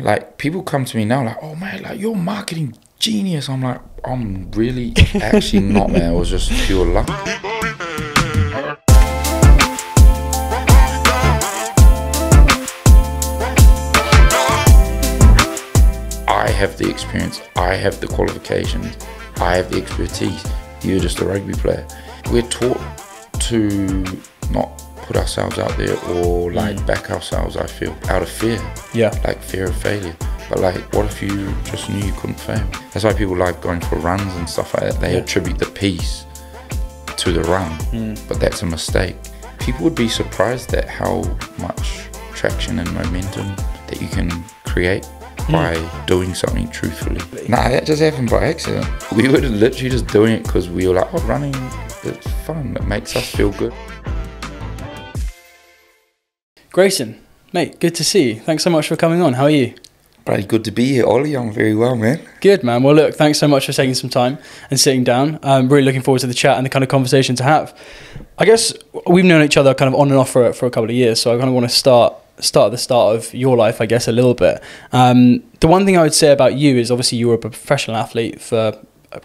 Like people come to me now, like, "Oh man, like you're marketing genius." I'm like, I'm really actually not, man. It was just pure luck. I have the experience, I have the qualifications, I have the expertise. You're just a rugby player. We're taught to not put ourselves out there or like mm. back ourselves, I feel, out of fear. Yeah. Like fear of failure. But like, what if you just knew you couldn't fail? That's why people like going for runs and stuff like that. They yeah. attribute the peace to the run, mm. but that's a mistake. People would be surprised at how much traction and momentum that you can create mm. by doing something truthfully. Nah, that just happened by accident. We were literally just doing it because we were like, oh, running, it's fun. It makes us feel good. Grayson, mate, good to see you. Thanks so much for coming on. How are you? Very good to be here, Olly. I'm very well, man. Good, man. Well, look, thanks so much for taking some time and sitting down. I'm really looking forward to the chat and the kind of conversation to have. I guess we've known each other kind of on and off for, for a couple of years, so I kind of want to start start at the start of your life, I guess, a little bit. Um, the one thing I would say about you is obviously you were a professional athlete for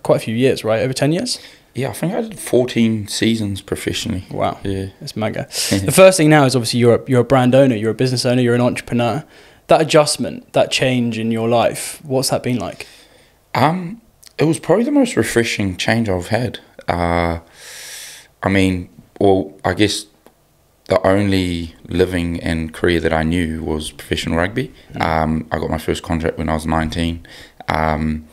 quite a few years, right? Over 10 years? Yeah, I think I did 14 seasons professionally. Wow. Yeah. It's mega. the first thing now is obviously you're a, you're a brand owner, you're a business owner, you're an entrepreneur. That adjustment, that change in your life, what's that been like? Um, it was probably the most refreshing change I've had. Uh, I mean, well, I guess the only living and career that I knew was professional rugby. Mm. Um, I got my first contract when I was 19. Um,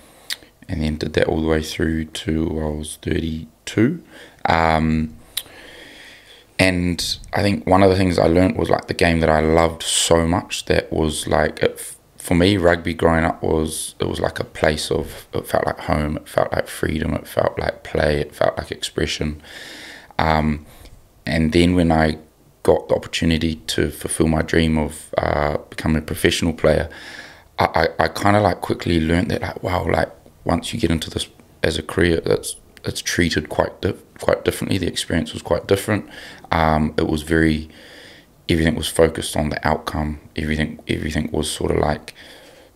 and then did that all the way through to I was 32. Um, and I think one of the things I learned was like the game that I loved so much that was like it, for me rugby growing up was it was like a place of it felt like home it felt like freedom it felt like play it felt like expression um, and then when I got the opportunity to fulfill my dream of uh, becoming a professional player I, I, I kind of like quickly learned that like wow like once you get into this as a career, that's it's treated quite di- quite differently. The experience was quite different. Um, it was very everything was focused on the outcome. Everything everything was sort of like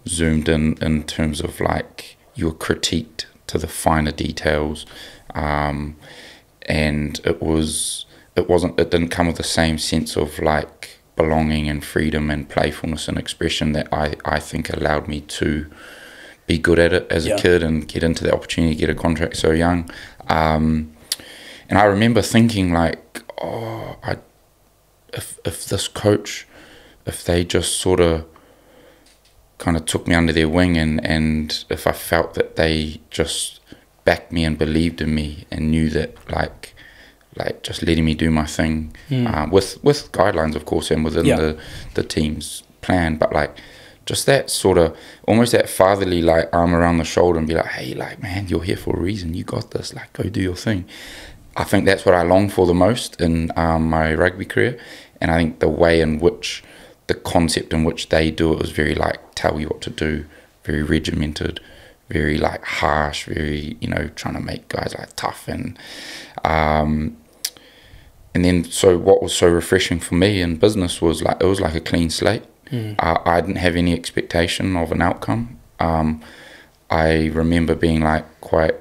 zoomed in in terms of like you were critiqued to the finer details, um, and it was it wasn't it didn't come with the same sense of like belonging and freedom and playfulness and expression that I I think allowed me to be good at it as yeah. a kid and get into the opportunity to get a contract so young. Um, and I remember thinking like, oh, I, if if this coach, if they just sort of kind of took me under their wing and and if I felt that they just backed me and believed in me and knew that like like just letting me do my thing mm. with with guidelines of course and within yeah. the the team's plan, but like just that sort of almost that fatherly like arm around the shoulder and be like, hey, like man, you're here for a reason. You got this. Like, go do your thing. I think that's what I long for the most in um, my rugby career, and I think the way in which the concept in which they do it was very like tell you what to do, very regimented, very like harsh, very you know trying to make guys like tough and um, and then so what was so refreshing for me in business was like it was like a clean slate Mm. Uh, I didn't have any expectation of an outcome. Um, I remember being like quite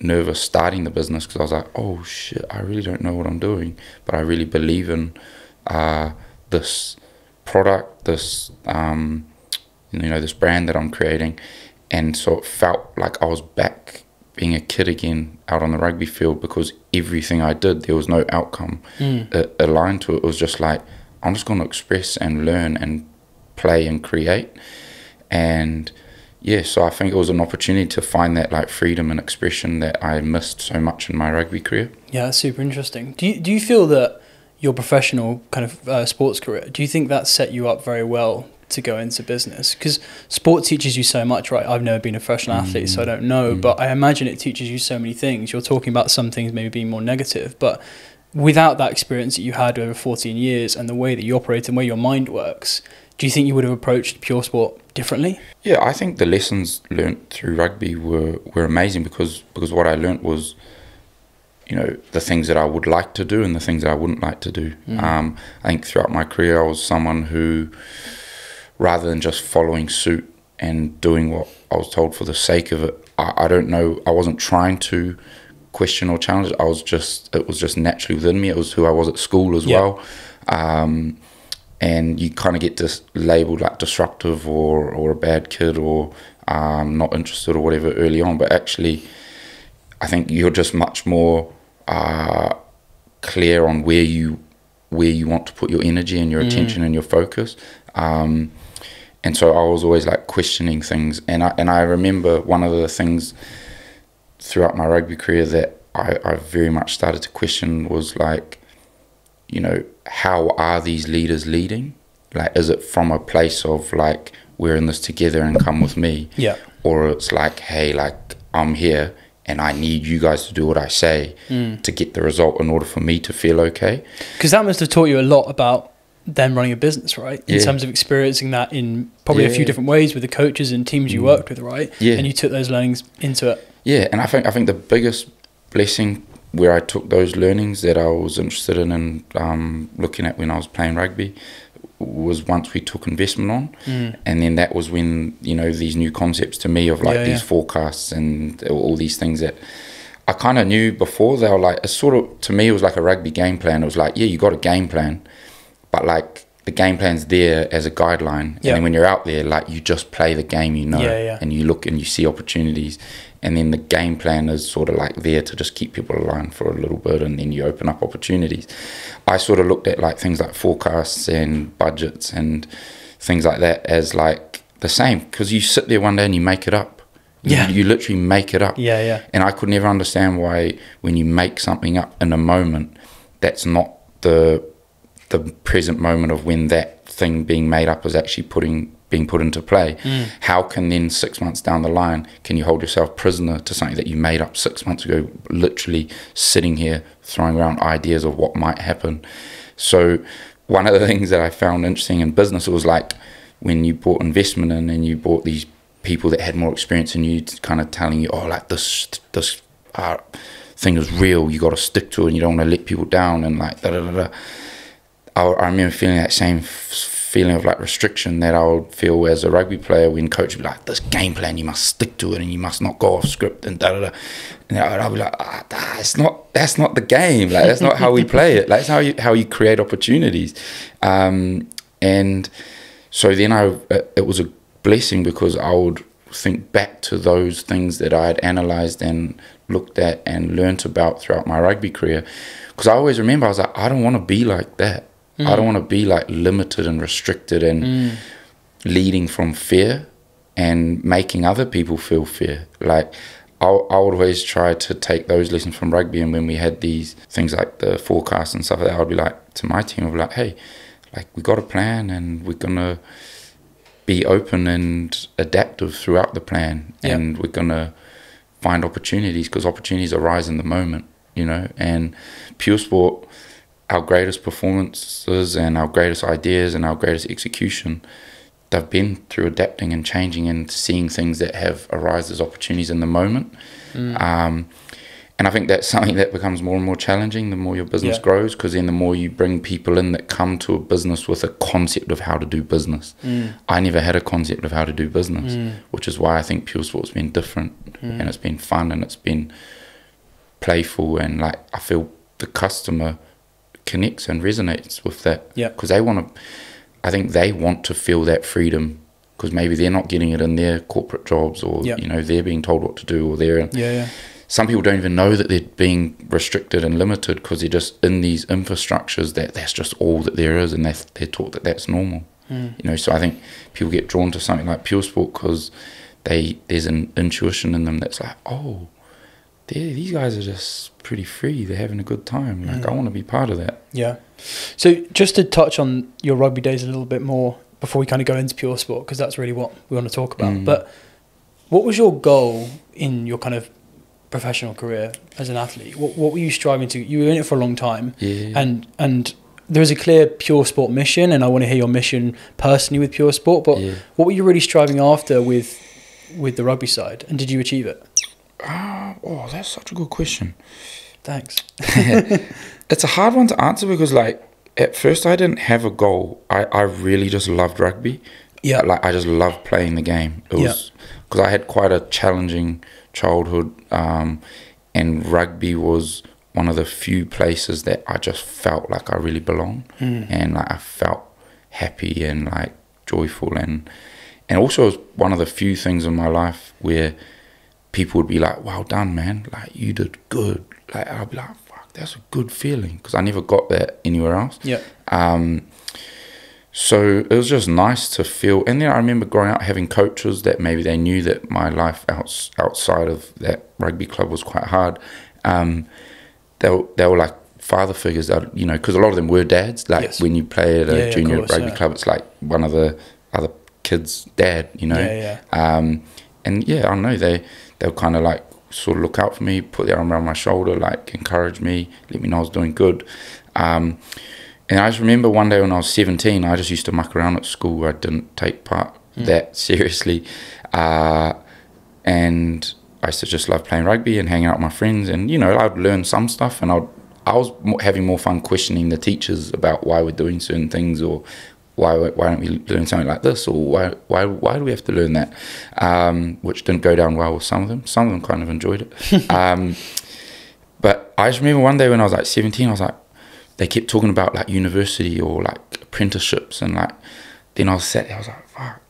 nervous starting the business because I was like, oh shit, I really don't know what I'm doing, but I really believe in uh, this product, this um, you know, this brand that I'm creating, and so it felt like I was back being a kid again out on the rugby field because everything I did there was no outcome mm. aligned to it. It was just like I'm just going to express and learn and play and create. And yeah, so I think it was an opportunity to find that like freedom and expression that I missed so much in my rugby career. Yeah, that's super interesting. Do you, do you feel that your professional kind of uh, sports career, do you think that set you up very well to go into business? Because sport teaches you so much, right? I've never been a professional athlete, mm. so I don't know, mm. but I imagine it teaches you so many things. You're talking about some things maybe being more negative, but without that experience that you had over 14 years and the way that you operate and where your mind works, do you think you would have approached Puresport differently? Yeah, I think the lessons learnt through rugby were, were amazing because because what I learnt was, you know, the things that I would like to do and the things that I wouldn't like to do. Mm. Um, I think throughout my career, I was someone who rather than just following suit and doing what I was told for the sake of it. I, I don't know. I wasn't trying to question or challenge. I was just it was just naturally within me. It was who I was at school as Yeah. well. Um, and you kind of get dis- labeled like disruptive or, or a bad kid or um, not interested or whatever early on. But actually, I think you're just much more uh, clear on where you where you want to put your energy and your attention and your focus. Um, and so I was always like questioning things. And I and I remember one of the things throughout my rugby career that I, I very much started to question was like, you know, how are these leaders leading? Like, is it from a place of like, we're in this together and come with me? Yeah. Or it's like, hey, like, I'm here and I need you guys to do what I say to get the result in order for me to feel okay. Because that must have taught you a lot about them running a business, right? In Yeah. terms of experiencing that in probably a few different ways with the coaches and teams you Mm. worked with, right? Yeah. And you took those learnings into it. Yeah, and I think I think the biggest blessing where I took those learnings that I was interested in and um, looking at when I was playing rugby was once we took investment on, Mm. and then that was when you know these new concepts to me of like Yeah, these yeah. forecasts and all these things that I kind of knew before. They were like it's sort of to me it was like a rugby game plan. It was like yeah, you got a game plan, but like the game plan's there as a guideline, and then when you're out there, like you just play the game you know, Yeah, yeah. and you look and you see opportunities, and then the game plan is sort of like there to just keep people aligned for a little bit, and then you open up opportunities. I sort of looked at like things like forecasts and budgets and things like that as like the same because you sit there one day and you make it up. You- Yeah. you, literally make it up. Yeah, yeah. And I could never understand why when you make something up in a moment, that's not the the present moment of when that thing being made up is actually putting being put into play. Mm. How can then six months down the line can you hold yourself prisoner to something that you made up six months ago, literally sitting here throwing around ideas of what might happen? So one of the things that I found interesting in business was like when you bought investment in and you bought these people that had more experience than you kind of telling you, oh, like this this uh, thing is real. You got to stick to it. and You don't want to let people down and like da da da. da. I, I remember feeling that same feeling of like restriction that I would feel as a rugby player when coach would be like, "This game plan, you must stick to it, and you must not go off script and da da da." And I'd, be like, ah, "That's not that's not the game. Like that's not how we play it. Like, that's how you how you create opportunities." Um, and so then I it, it was a blessing because I would think back to those things that I had analysed and looked at and learnt about throughout my rugby career. Because I always remember I was like, I don't want to be like that. I don't want to be like limited and restricted and leading from fear and making other people feel fear. Like I, I would always try to take those lessons from rugby, and when we had these things like the forecast and stuff like that, I'd be like to my team, I'd be like, hey, like we got a plan, and we're gonna be open and adaptive throughout the plan, Yeah. and we're gonna find opportunities because opportunities arise in the moment, you know. And Puresport, our greatest performances and our greatest ideas and our greatest execution, they've been through adapting and changing and seeing things that have arise as opportunities in the moment. Mm. Um, and I think that's something that becomes more and more challenging the more your business Yeah. grows, because then the more you bring people in that come to a business with a concept of how to do business. Mm. I never had a concept of how to do business, Mm. which is why I think Puresport's been different Mm. and it's been fun and it's been playful and like I feel the customer connects and resonates with that Yeah. because they want to. I think they want to feel that freedom because maybe they're not getting it in their corporate jobs or Yeah. you know they're being told what to do or they're Yeah, yeah. some people don't even know that they're being restricted and limited because they're just in these infrastructures that that's just all that there is and they're, they're taught that that's normal Mm. you know so i think people get drawn to something like Puresport because they there's an intuition in them that's like oh these guys are just pretty free they're having a good time like Mm. i want to be part of that Yeah. So just to touch on your rugby days a little bit more before we kind of go into Puresport, because that's really what we want to talk about. Mm. But what was your goal in your kind of professional career as an athlete? What, what were you striving to? You were in it for a long time, yeah and and there is a clear Puresport mission, and I want to hear your mission personally with Puresport. But yeah what were you really striving after with with the rugby side, and did you achieve it? Ah, oh that's such a good question Thanks. it's a hard one to answer because like at first I didn't have a goal. I, I really just loved rugby. Yeah. Like I just loved playing the game. It was because I had quite a challenging childhood, um, and rugby was one of the few places that I just felt like I really belonged, Mm. and like I felt happy and like joyful, and and also it was one of the few things in my life where people would be like, "Well done, man! Like you did good." Like I'd be like, "Fuck, that's a good feeling," because I never got that anywhere else. Yeah. Um, so it was just nice to feel. And then I remember growing up having coaches that maybe they knew that my life outs, outside of that rugby club was quite hard. Um, they were, they were like father figures that you know because a lot of them were dads. Like Yes. when you play at a Yeah, junior course, rugby yeah. club, it's like one of the other kids' dad. You know. Yeah, yeah. Um, and yeah, I don't know they they'll kind of like sort of look out for me, put their arm around my shoulder, like encourage me, let me know I was doing good. Um, and I just remember one day when I was 17, I just used to muck around at school. I didn't take part that seriously. Uh, and I used to just love playing rugby and hanging out with my friends. And, you know, I'd learn some stuff and I'd, I was having more fun questioning the teachers about why we're doing certain things or why, why don't we learn something like this or why, why, why do we have to learn that? Um, which didn't go down well with some of them. Some of them kind of enjoyed it. um, but I just remember one day when I was like 17, I was like, they kept talking about like university or like apprenticeships and like then I was sat there I was like fuck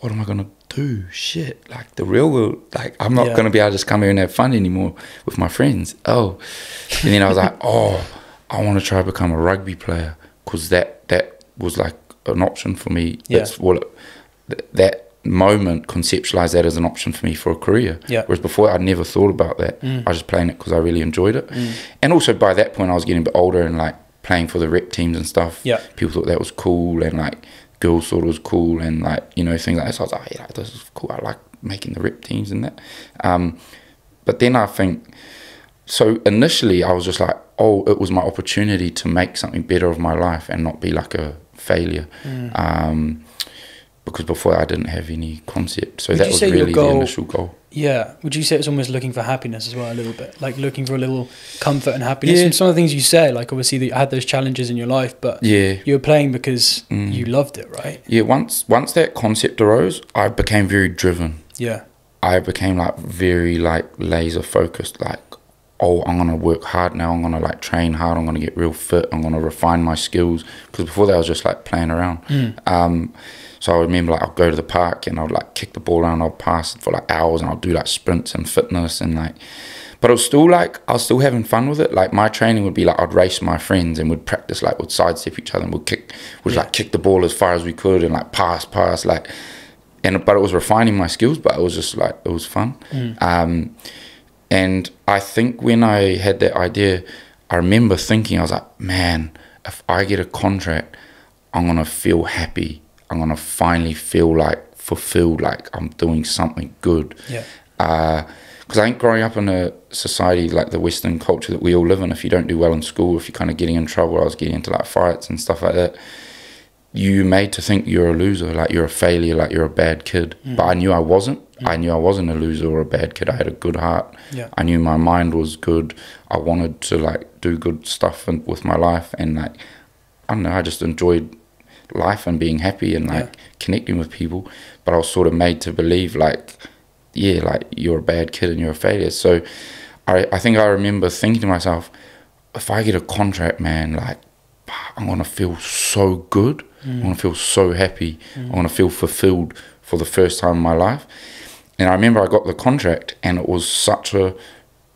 what am I gonna do shit like the real world like I'm not Yeah. gonna be able to just come here and have fun anymore with my friends oh and then I was like oh I want to try to become a rugby player because that that was like an option for me Yeah. that's what th- that moment conceptualized that as an option for me for a career Yeah. whereas before I'd never thought about that Mm. I was just playing it because I really enjoyed it Mm. and also by that point I was getting a bit older and like playing for the rep teams and stuff. Yeah. People thought that was cool and like girls thought it was cool and like, you know, things like that. So I was like, yeah, this is cool. I like making the rep teams and that. Um, but then I think, so initially I was just like, oh, it was my opportunity to make something better of my life and not be like a failure. Mm. Um, because before I didn't have any concept. So Would that was really the initial goal. Yeah. Would you say it's almost looking for happiness as well, a little bit? Like looking for a little comfort and happiness? Yeah. And some of the things you say, like obviously that you had those challenges in your life, but Yeah. you were playing because Mm. you loved it, right? Yeah, once once that concept arose, I became very driven. Yeah. I became like very like laser focused. Like, oh, I'm gonna work hard now. I'm gonna like train hard. I'm gonna get real fit. I'm gonna refine my skills. Because before that, I was just like playing around. Mm. Um, so I remember like I'd go to the park and I'd like kick the ball around. I'd pass for like hours and I'd do like sprints and fitness and like. But I was still like I was still having fun with it. Like my training would be like I'd race my friends and we'd practice like we'd sidestep each other and we'd kick, we'd Yeah. like kick the ball as far as we could and like pass, pass, like. And but it was refining my skills, but it was just like it was fun. Mm. Um, and I think when I had that idea, I remember thinking, I was like, man, if I get a contract, I'm going to feel happy. I'm going to finally feel like fulfilled, like I'm doing something good. Yeah. Uh, because I think growing up in a society like the Western culture that we all live in, if you don't do well in school, if you're kind of getting in trouble, I was getting into like fights and stuff like that, you're made to think you're a loser, like you're a failure, like you're a bad kid. Hmm. But I knew I wasn't. Hmm. I knew I wasn't a loser or a bad kid. I had a good heart. Yeah. I knew my mind was good. I wanted to like do good stuff and, with my life, and like I don't know, I just enjoyed life and being happy and like connecting with people. But I was sort of made to believe like, yeah, like you're a bad kid and you're a failure. So I I think I remember thinking to myself, if I get a contract, man, like I'm gonna feel so good. I'm gonna mm. feel so happy. I'm mm. gonna feel fulfilled for the first time in my life. And I remember I got the contract, and it was such a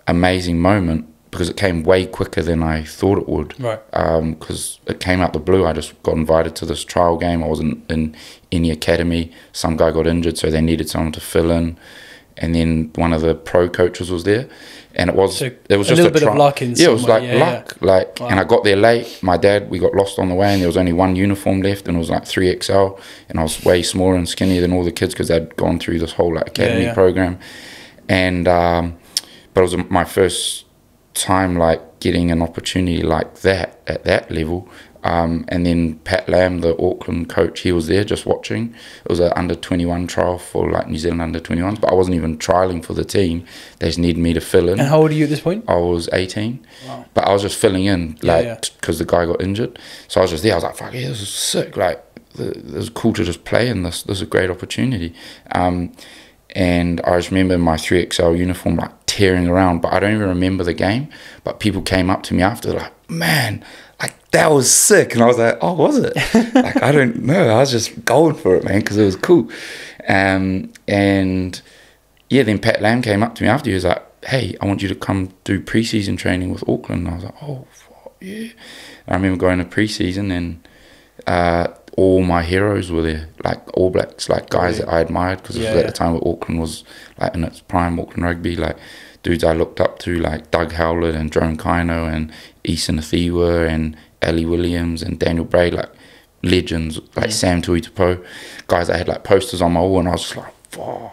amazing moment because it came way quicker than I thought it would. Right. Um, because it came out the blue. I just got invited to this trial game. I wasn't in any academy. Some guy got injured, so they needed someone to fill in. And then one of the pro coaches was there, and it was So it was a just little a bit of luck in yeah, it was way, like yeah, luck, like. Wow. And I got there late. My dad, we got lost on the way, and there was only one uniform left, and it was like three XL, and I was way smaller and skinnier than all the kids because they'd gone through this whole like academy yeah. program, and um, but it was my first time like getting an opportunity like that at that level. Um, and then Pat Lam, the Auckland coach, he was there just watching. It was an under 21 trial for like New Zealand under 21s, but I wasn't even trialing for the team. They just needed me to fill in. And how old are you at this point? I was 18, Wow. but I was just filling in, Yeah, like, yeah. because the guy got injured. So I was just there. I was like, fuck yeah, this is sick. Like, it was cool to just play in this. This is a great opportunity. Um, and I just remember my 3XL uniform like tearing around, but I don't even remember the game. But people came up to me after, like, man, like that was sick. And I was like, oh, was it? like, I don't know. I was just going for it, man, because it was cool. Um, and yeah, then Pat Lam came up to me after. He was like, hey, I want you to come do preseason training with Auckland. And I was like, oh, fuck, yeah. And I remember going to preseason and uh, all my heroes were there, like All Blacks, like guys that I admired because Yeah, it was at yeah. the time where Auckland was like in its prime, Auckland rugby, like dudes I looked up to, like Doug Howlett and Jerome Kaino and Isaia Toeava and Ali Williams and Daniel Braid, like legends, like Mm. Sam Tuitupou, guys that had like posters on my wall, and I was just like, wow.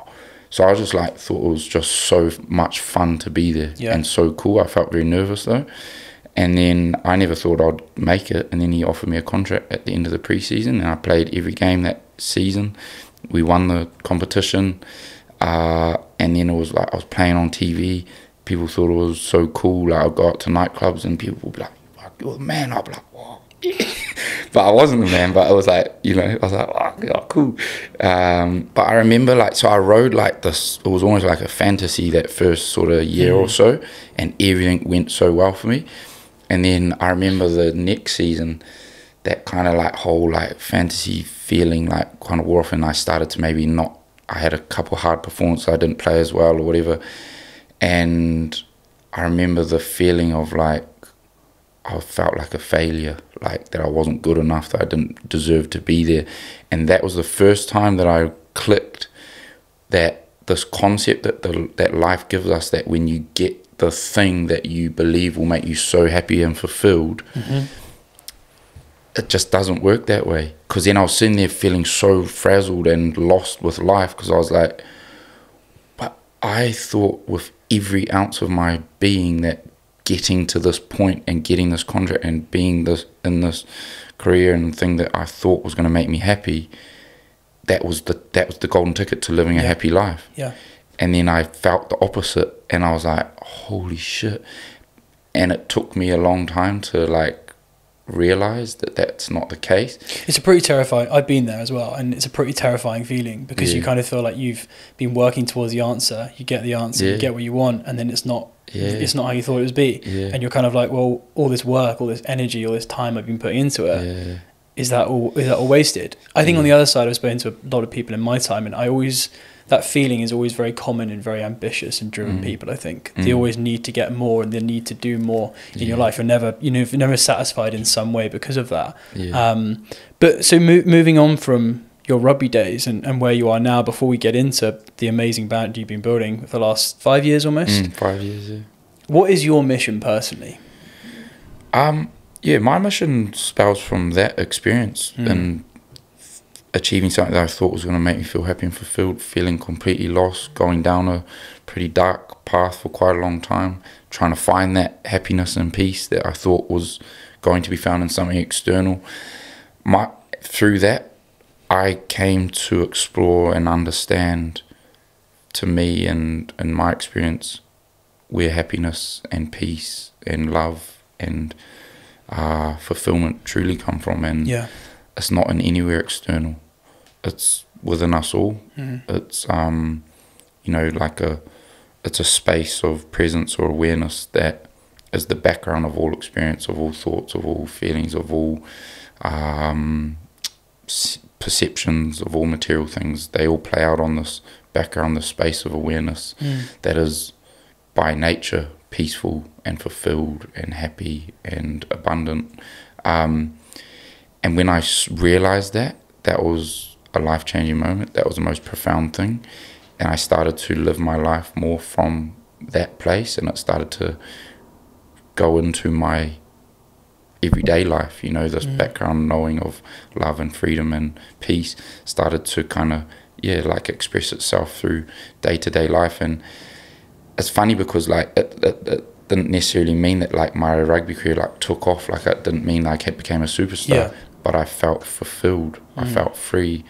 So I was just like, thought it was just so much fun to be there Yeah. and so cool. I felt very nervous though. And then I never thought I'd make it. And then he offered me a contract at the end of the preseason, and I played every game that season. We won the competition, uh, and then it was like I was playing on TV. People thought it was so cool. Like I'd go out to nightclubs, and people would be like, "Fuck, "You're the man." I'd be like, "Wow." but I wasn't the man. But I was like, you know, I was like, oh, yeah, cool. Um, but I remember like, so I rode like this. It was almost like a fantasy that first sort of year or so, and everything went so well for me. And then I remember the next season, that kind of like whole like fantasy feeling like kind of wore off, and I started to maybe not. I had a couple hard performances. I didn't play as well or whatever, and I remember the feeling of like I felt like a failure, like that I wasn't good enough, that I didn't deserve to be there. And that was the first time that I clicked that this concept that the, that life gives us that when you get the thing that you believe will make you so happy and fulfilled, it just doesn't work that way. Because then I was sitting there feeling so frazzled and lost with life because I was like, but I thought with every ounce of my being that getting to this point and getting this contract and being this in this career and thing that I thought was going to make me happy, that was the that was the golden ticket to living a happy life. Yeah. And then I felt the opposite, and I was like, holy shit! And it took me a long time to like realize that that's not the case. It's a pretty terrifying. I've been there as well, and it's a pretty terrifying feeling because you kind of feel like you've been working towards the answer. You get the answer, you get what you want, and then it's not. Yeah. It's not how you thought it would be, Yeah. and you're kind of like, well, all this work, all this energy, all this time I've been putting into it, Yeah. is that all? Is that all wasted? I think on mm. the other side, I've spoken to a lot of people in my time, and I always that feeling is always very common in very ambitious and driven Mm. people. I think they Mm. always need to get more and they need to do more in your life. You're never, you know, you're never satisfied in some way because of that. Yeah. Um, but so mo- moving on from your rugby days and, and where you are now, before we get into the amazing band you've been building for the last five years almost, Mm, five years. Yeah. what is your mission personally? Um, yeah, my mission spells from that experience Mm. and achieving something that I thought was going to make me feel happy and fulfilled, feeling completely lost, going down a pretty dark path for quite a long time, trying to find that happiness and peace that I thought was going to be found in something external. My through that, I came to explore and understand, to me and and my experience, where happiness and peace and love and uh, fulfillment truly come from, and Yeah. It's not in anywhere external. It's within us all. Mm. It's um, you know, like a it's a space of presence or awareness that is the background of all experience, of all thoughts, of all feelings, of all um, perceptions, of all material things. They all play out on this background, this space of awareness Mm. that is by nature peaceful and fulfilled and happy and abundant. Um, and when I realized that, that was a life changing moment. That was the most profound thing. And I started to live my life more from that place, and it started to go into my everyday life. You know, this Mm. background knowing of love and freedom and peace started to kind of, yeah, like express itself through day to day life. And it's funny because, like, it, it, it didn't necessarily mean that, like, my rugby career, like, took off. Like, it didn't mean like it became a superstar. Yeah. But I felt fulfilled. I Mm. felt free.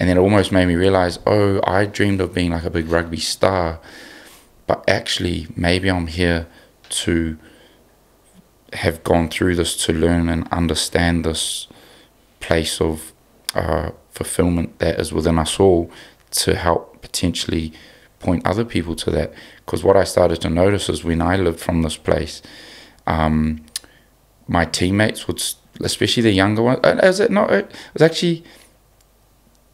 And then it almost made me realize, oh, I dreamed of being like a big rugby star. But actually, maybe I'm here to have gone through this to learn and understand this place of uh, fulfillment that is within us all to help potentially point other people to that. Because what I started to notice is when I lived from this place, um, my teammates would, especially the younger ones, is it not? It was actually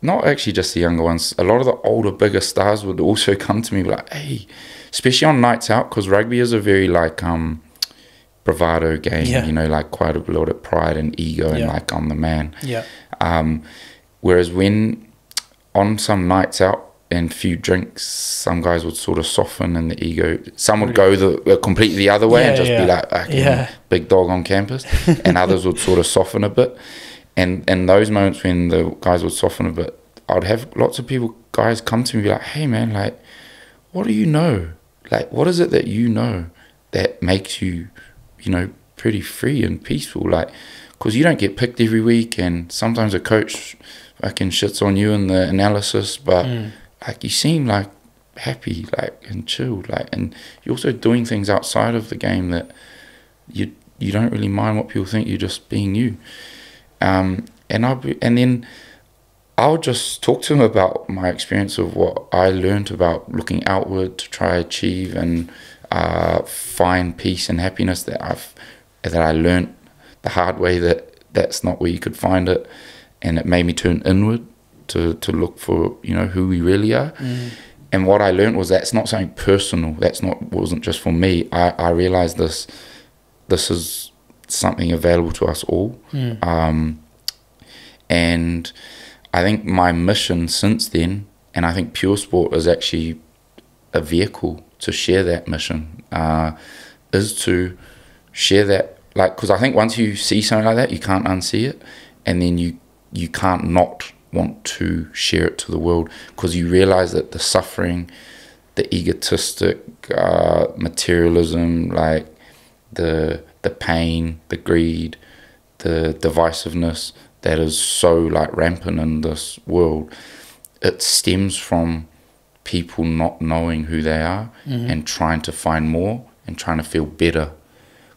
not actually just the younger ones. A lot of the older, bigger stars would also come to me like, "Hey," especially on nights out, because rugby is a very like um, bravado game. Yeah. You know, like quite a lot of pride and ego, and like I'm the man. Yeah. Um, whereas when on some nights out and few drinks, some guys would sort of soften and the ego. Some would go the uh, completely the other way and Yeah, just be like, okay, Yeah. big dog on campus, and others would sort of soften a bit. And and those moments when the guys would soften a bit, I'd have lots of people, guys, come to me and be like, hey man, like, what do you know? Like, what is it that you know that makes you, you know, pretty free and peaceful? Like, because you don't get picked every week, and sometimes a coach fucking shits on you in the analysis, but Mm. Like you seem like happy, like and chilled, like, and you're also doing things outside of the game that you you don't really mind what people think. You're just being you. Um, and I and then I'll just talk to him about my experience of what I learned about looking outward to try achieve and uh, find peace and happiness that I've that I learned the hard way that that's not where you could find it, and it made me turn inward to to look for you know who we really are. Mm. And what I learned was that's not something personal. That's not wasn't just for me. I I realized this this is something available to us all. Mm. Um, and I think my mission since then, and I think Puresport is actually a vehicle to share that mission, uh, is to share that. Like, because I think once you see something like that, you can't unsee it, and then you you can't not want to share it to the world because you realize that the suffering, the egotistic uh, materialism, like the the pain, the greed, the divisiveness that is so like rampant in this world, it stems from people not knowing who they are Mhm. and trying to find more and trying to feel better.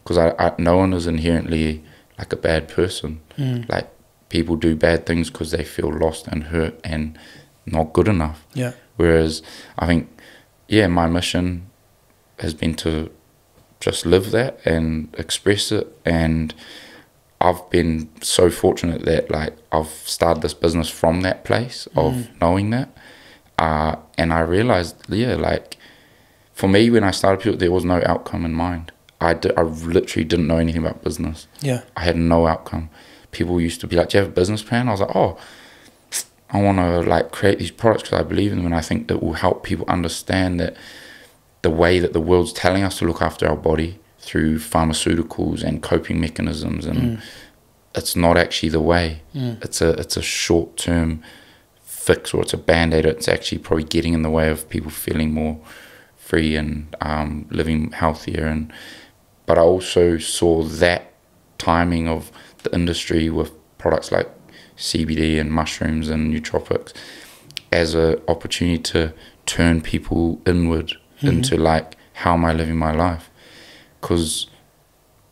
Because I, I, no one is inherently like a bad person. Mm. Like people do bad things because they feel lost and hurt and not good enough. Yeah. Whereas I think, yeah, my mission has been to just live that and express it. And I've been so fortunate that like I've started this business from that place of Mm. knowing that. Uh, and I realized, yeah, like for me, when I started, Pure, there was no outcome in mind. I, I literally didn't know anything about business. Yeah. I had no outcome. People used to be like, "Do you have a business plan?" I was like, "Oh, I want to like create these products because I believe in them, and I think that will help people understand that the way that the world's telling us to look after our body through pharmaceuticals and coping mechanisms, and Mm. it's not actually the way. Mm. It's a it's a short term fix or it's a band aid. It's actually probably getting in the way of people feeling more free and um, living healthier. And but I also saw that timing of the industry with products like CBD and mushrooms and nootropics as an opportunity to turn people inward Mhm. into like how am I living my life? Because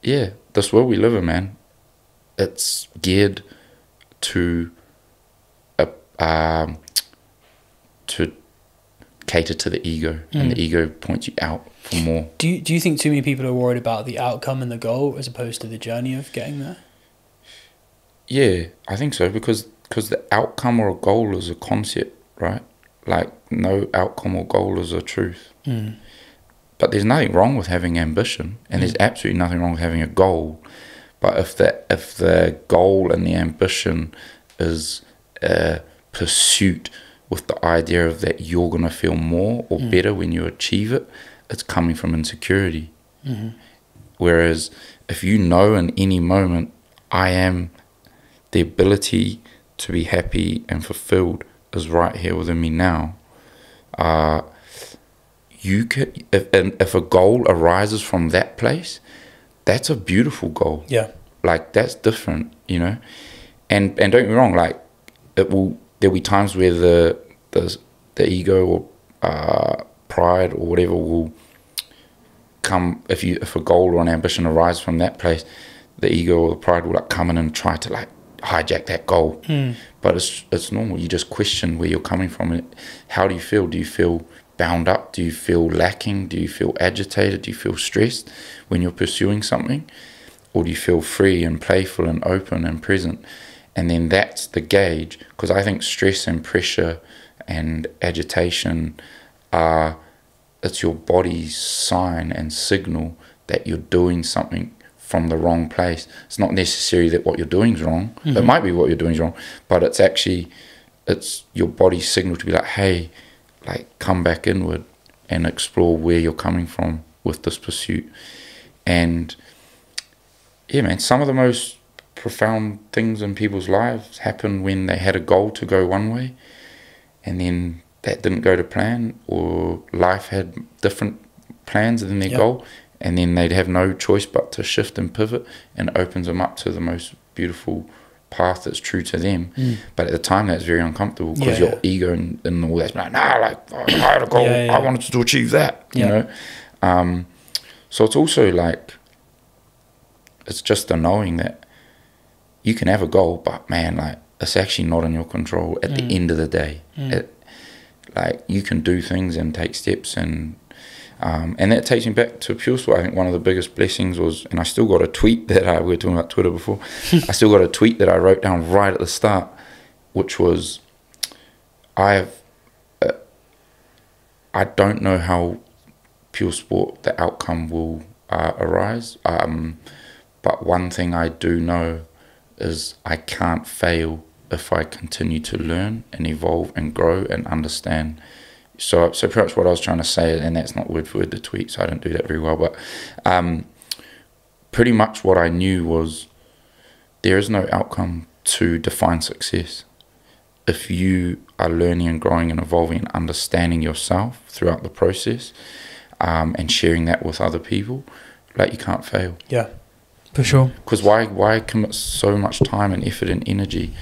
yeah, this world we live in, man, it's geared to a um, to cater to the ego, and Mm. the ego points you out for more. Do you, do you think too many people are worried about the outcome and the goal as opposed to the journey of getting there? Yeah, I think so because because the outcome or a goal is a concept, right? Like no outcome or goal is a truth. Mm. But there's nothing wrong with having ambition, and there's absolutely nothing wrong with having a goal. But if the if the goal and the ambition is a pursuit with the idea of that you're gonna feel more or Mm. better when you achieve it, it's coming from insecurity. hmm Whereas if you know in any moment, I am the ability to be happy and fulfilled is right here within me now. Uh, you can if and if a goal arises from that place, that's a beautiful goal. Yeah. Like that's different, you know. And and don't get me wrong, like it will there'll be times where the the the ego or uh, pride or whatever will come if you if a goal or an ambition arises from that place, the ego or the pride will like come in and try to like hijack that goal. Mm. But it's it's normal. You just question where you're coming from. How do you feel? Do you feel bound up? Do you feel lacking? Do you feel agitated? Do you feel stressed when you're pursuing something? Or do you feel free and playful and open and present? And then that's the gauge because I think stress and pressure and agitation are it's your body's sign and signal that you're doing something from the wrong place. It's not necessarily that what you're doing is wrong. Mm-hmm. It might be what you're doing is wrong, but it's actually it's your body's signal to be like, hey, like come back inward and explore where you're coming from with this pursuit. And yeah, man, some of the most profound things in people's lives happen when they had a goal to go one way and then that didn't go to plan or life had different plans than their Yep. goal and then they'd have no choice but to shift and pivot and opens them up to the most beautiful path that's true to them Mm. but at the time that's very uncomfortable because Yeah, your ego and, and all that's like nah like I had a goal yeah. I wanted to achieve that you know um, so it's also like it's just the knowing that you can have a goal but man like it's actually not in your control at Mm. the end of the day Mm. it, like you can do things and take steps and um, and that takes me back to Puresport. I think one of the biggest blessings was, and I still got a tweet that I we were talking about Twitter before. I still got a tweet that I wrote down right at the start, which was, I have, uh, I don't know how Puresport the outcome will uh, arise. Um, but one thing I do know is I can't fail if I continue to learn and evolve and grow and understand. So, so perhaps what I was trying to say, and that's not word for word the tweet, so I don't do that very well, but um, pretty much what I knew was there is no outcome to define success. If you are learning and growing and evolving and understanding yourself throughout the process um, and sharing that with other people, like you can't fail. Yeah, for sure. Because why why commit so much time and effort and energy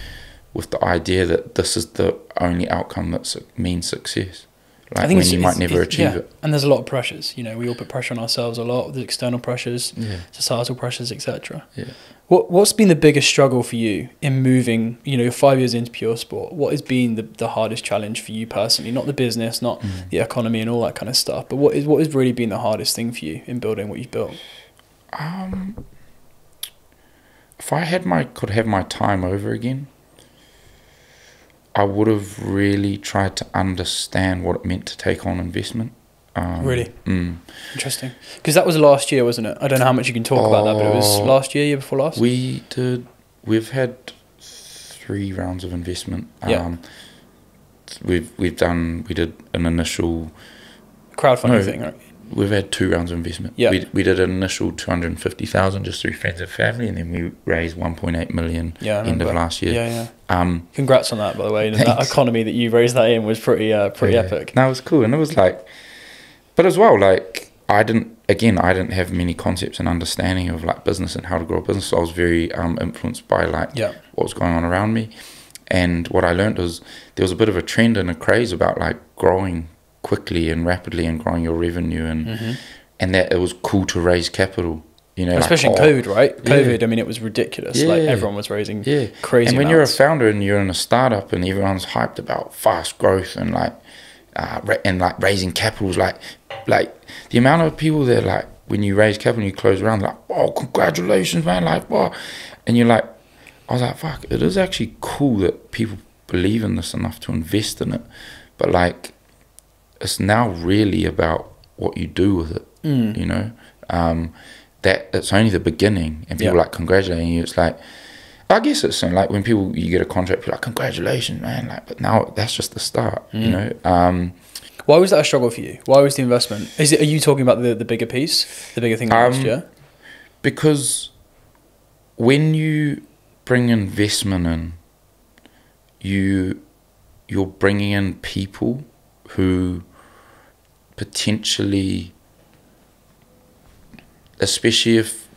with the idea that this is the only outcome that means success? Like when it's- you might never achieve yeah. it. And there's a lot of pressures. You know, we all put pressure on ourselves a lot. The external pressures, Yeah. societal pressures, etc. Yeah. What What's been the biggest struggle for you in moving? You know, you're five years into Puresport. What has been the, the hardest challenge for you personally? Not the business, not Mm. the economy, and all that kind of stuff. But what is what has really been the hardest thing for you in building what you've built? Um, if I had my could have my time over again, I would have really tried to understand what it meant to take on investment. Um, Really? Mm. Interesting, because that was last year, wasn't it? I don't know how much you can talk about that, but it was Oh. last year, year before last. We did. We've had three rounds of investment. Yeah. Um, we've we've done. We did an initial. crowdfunding no, thing, right? We've had two rounds of investment. Yeah. We we did an initial two hundred and fifty thousand just through friends and family, and then we raised one point eight million Yeah, end of last year. Yeah, yeah. Um, Congrats on that, by the way. And that economy that you raised that in was pretty, uh, pretty Yeah. epic. No, it was cool, and it was like, but as well, like I didn't. Again, I didn't have many concepts and understanding of like business and how to grow a business. So I was very um, influenced by like Yeah, what was going on around me, and what I learned was there was a bit of a trend and a craze about like growing quickly and rapidly and growing your revenue, and hmm and that it was cool to raise capital. You know, like, especially in oh, COVID, right? Yeah. COVID. I mean, it was ridiculous. Like everyone was raising Yeah, crazy. and when you're a founder and you're in a startup and everyone's hyped about fast growth and like uh, and like raising capitals like like the amount of people that like when you raise capital and you close around like oh congratulations man like what and you're like I was like fuck it is actually cool that people believe in this enough to invest in it but like it's now really about what you do with it Mm. you know um, that it's only the beginning and people Yeah. like congratulating you it's like I guess it's like when people you get a contract people are like congratulations man like but now that's just the start you Mm. know um, Why was that a struggle for you? Why was the investment? Is it? Are you talking about the the bigger piece, the bigger thing last Um, year? because when you bring investment in you you're bringing in people who potentially especially if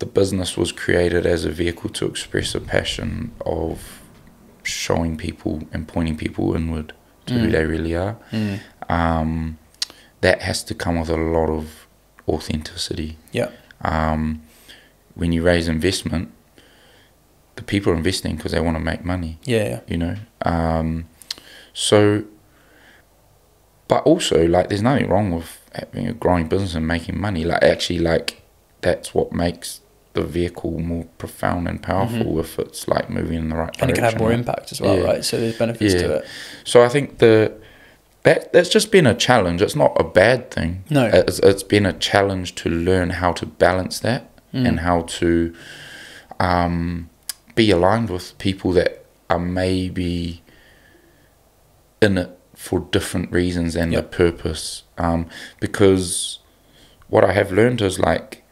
the business was created as a vehicle to express a passion of showing people and pointing people inward to who Mm. they really are Mm. um, that has to come with a lot of authenticity. Yeah. Um, when you raise investment, the people are investing because they want to make money yeah. you know um, so but also like there's nothing wrong with having a growing business and making money like actually like that's what makes the vehicle more profound and powerful if it's like moving in the right direction Mm-hmm. and it can have more impact as well, Yeah. right? So there's benefits Yeah. to it. so i think the that that's just been a challenge it's not a bad thing No. it's, it's been a challenge to learn how to balance that Mm. and how to um, be aligned with people that are maybe in it for different reasons and Yep. the purpose. Um, because what I have learned is like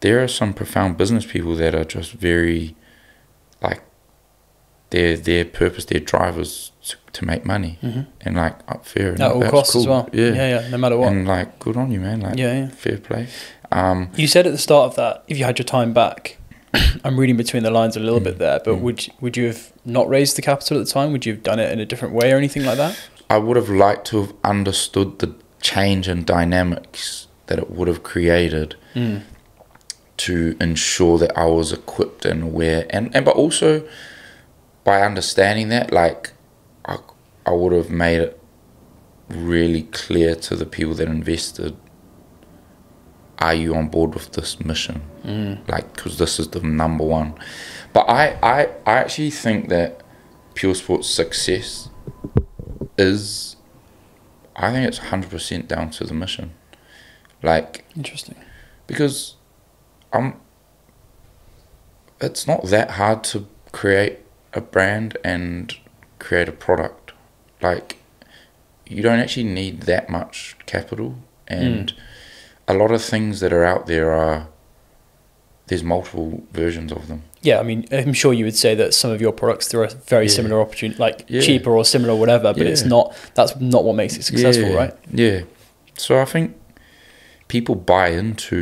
there are some profound business people that are just very like their their purpose, their drivers to, to make money Mhm. and like up fair At all costs as well. Yeah. yeah, yeah. No matter what. And like good on you, man. Like yeah, yeah. fair play. Um, You said at the start of that, if you had your time back, I'm reading between the lines a little Mm. bit there, but Mm. would would you have not raised the capital at the time? Would you have done it in a different way or anything like that? I would have liked to have understood the change in dynamics that it would have created Mm. to ensure that I was equipped and aware and, and but also by understanding that like I, I would have made it really clear to the people that invested are you on board with this mission Mm. like because this is the number one but I, I I actually think that Puresport's success is I think it's 100% down to the mission. Like Interesting. because um it's not that hard to create a brand and create a product. Like you don't actually need that much capital and a lot of things that are out there are there's multiple versions of them Yeah, I mean, I'm sure you would say that some of your products there are very Yeah. similar opportunity, like Yeah. cheaper or similar, or whatever. But it's not. That's not what makes it successful, yeah, right? yeah so i think people buy into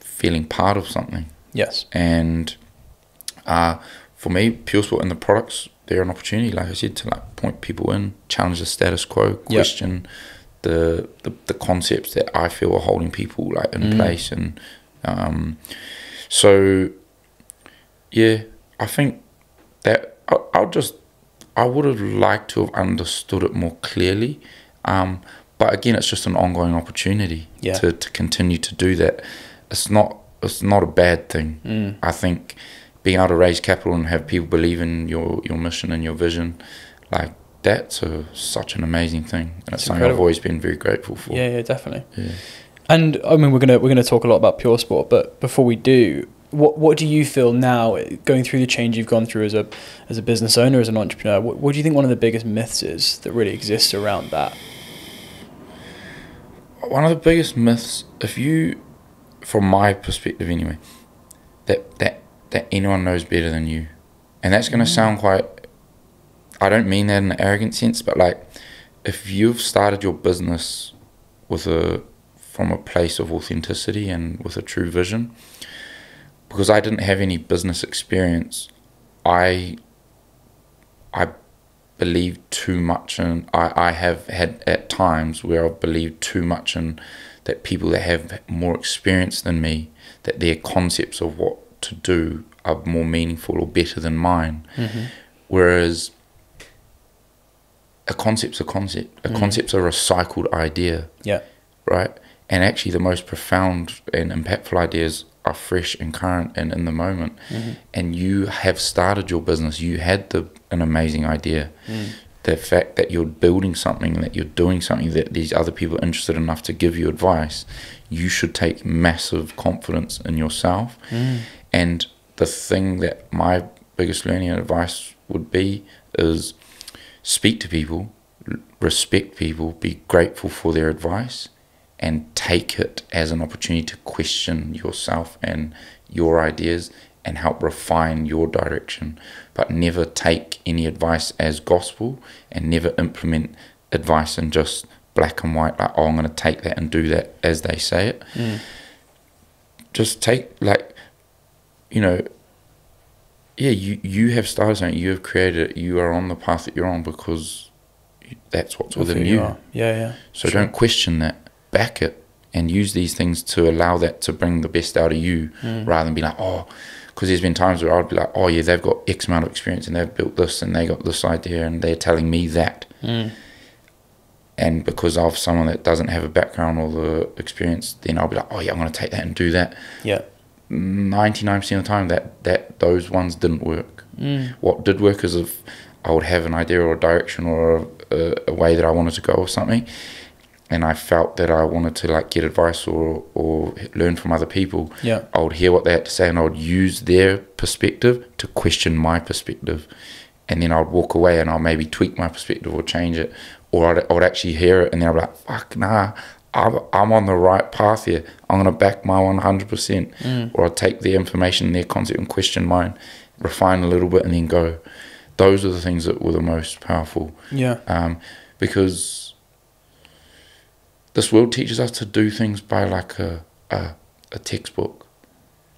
feeling part of something Yes. and uh, for me, Puresport and the products, they're an opportunity, like I said, to like point people in, challenge the status quo, question the, the the concepts that I feel are holding people like in Mm. place, and um, so yeah, I think that I, I'll just I would have liked to have understood it more clearly. Um, but again, it's just an ongoing opportunity Yeah. to, to continue to do that. It's not it's not a bad thing. Mm. I think being able to raise capital and have people believe in your, your mission and your vision, like that's a, such an amazing thing. And it's It's something I've always been very grateful for. Yeah, yeah, definitely. Yeah. And I mean, we're gonna we're gonna talk a lot about Puresport, but before we do, what what do you feel now, going through the change you've gone through as a as a business owner, as an entrepreneur? What, what do you think one of the biggest myths is that really exists around that? One of the biggest myths, if you, from my perspective anyway, that that that anyone knows better than you, and that's going to mm-hmm. sound quite. I don't mean that in an arrogant sense, but like, if you've started your business with a from a place of authenticity and with a true vision, because I didn't have any business experience, I I believed too much and I, I have had at times where I've believed too much in that people that have more experience than me, that their concepts of what to do are more meaningful or better than mine. Mm-hmm. Whereas a concept's a concept. A Mm. concept's a recycled idea, Yeah. right? And actually the most profound and impactful ideas are fresh and current and in the moment. Mm-hmm. And you have started your business. You had the an amazing idea Mm. the fact that you're building something, that you're doing something that these other people are interested enough to give you advice, you should take massive confidence in yourself. Mm. And the thing that my biggest learning and advice would be is speak to people, respect people, be grateful for their advice, and take it as an opportunity to question yourself and your ideas and help refine your direction. But never take any advice as gospel and never implement advice in just black and white, like, oh, I'm going to take that and do that as they say it Mm. just take like you know yeah you you have started something you have created it you are on the path that you're on because that's what's within you, are. Yeah, yeah. so Sure. don't question that back it and use these things to allow that to bring the best out of you Mm. rather than be like oh because there's been times where I'd be like, oh yeah, they've got X amount of experience and they've built this and they got this idea and they're telling me that. Mm. And because of someone that doesn't have a background or the experience, then I'll be like, oh yeah, I'm going to take that and do that. Yeah. 99% of the time, that, that those ones didn't work. Mm. What did work is if I would have an idea or a direction or a, a, a way that I wanted to go or something, and I felt that I wanted to like get advice or or learn from other people. Yeah. I would hear what they had to say and I would use their perspective to question my perspective, and then I'd walk away and I'll maybe tweak my perspective or change it, or I'd, I would actually hear it and then I'd be like, "Fuck, nah." I'm, I'm on the right path here. I'm gonna back my 100%, Mm. or I'll take their information, their concept, and question mine, refine a little bit, and then go. Those are the things that were the most powerful Yeah. um, because this world teaches us to do things by like a, a a textbook,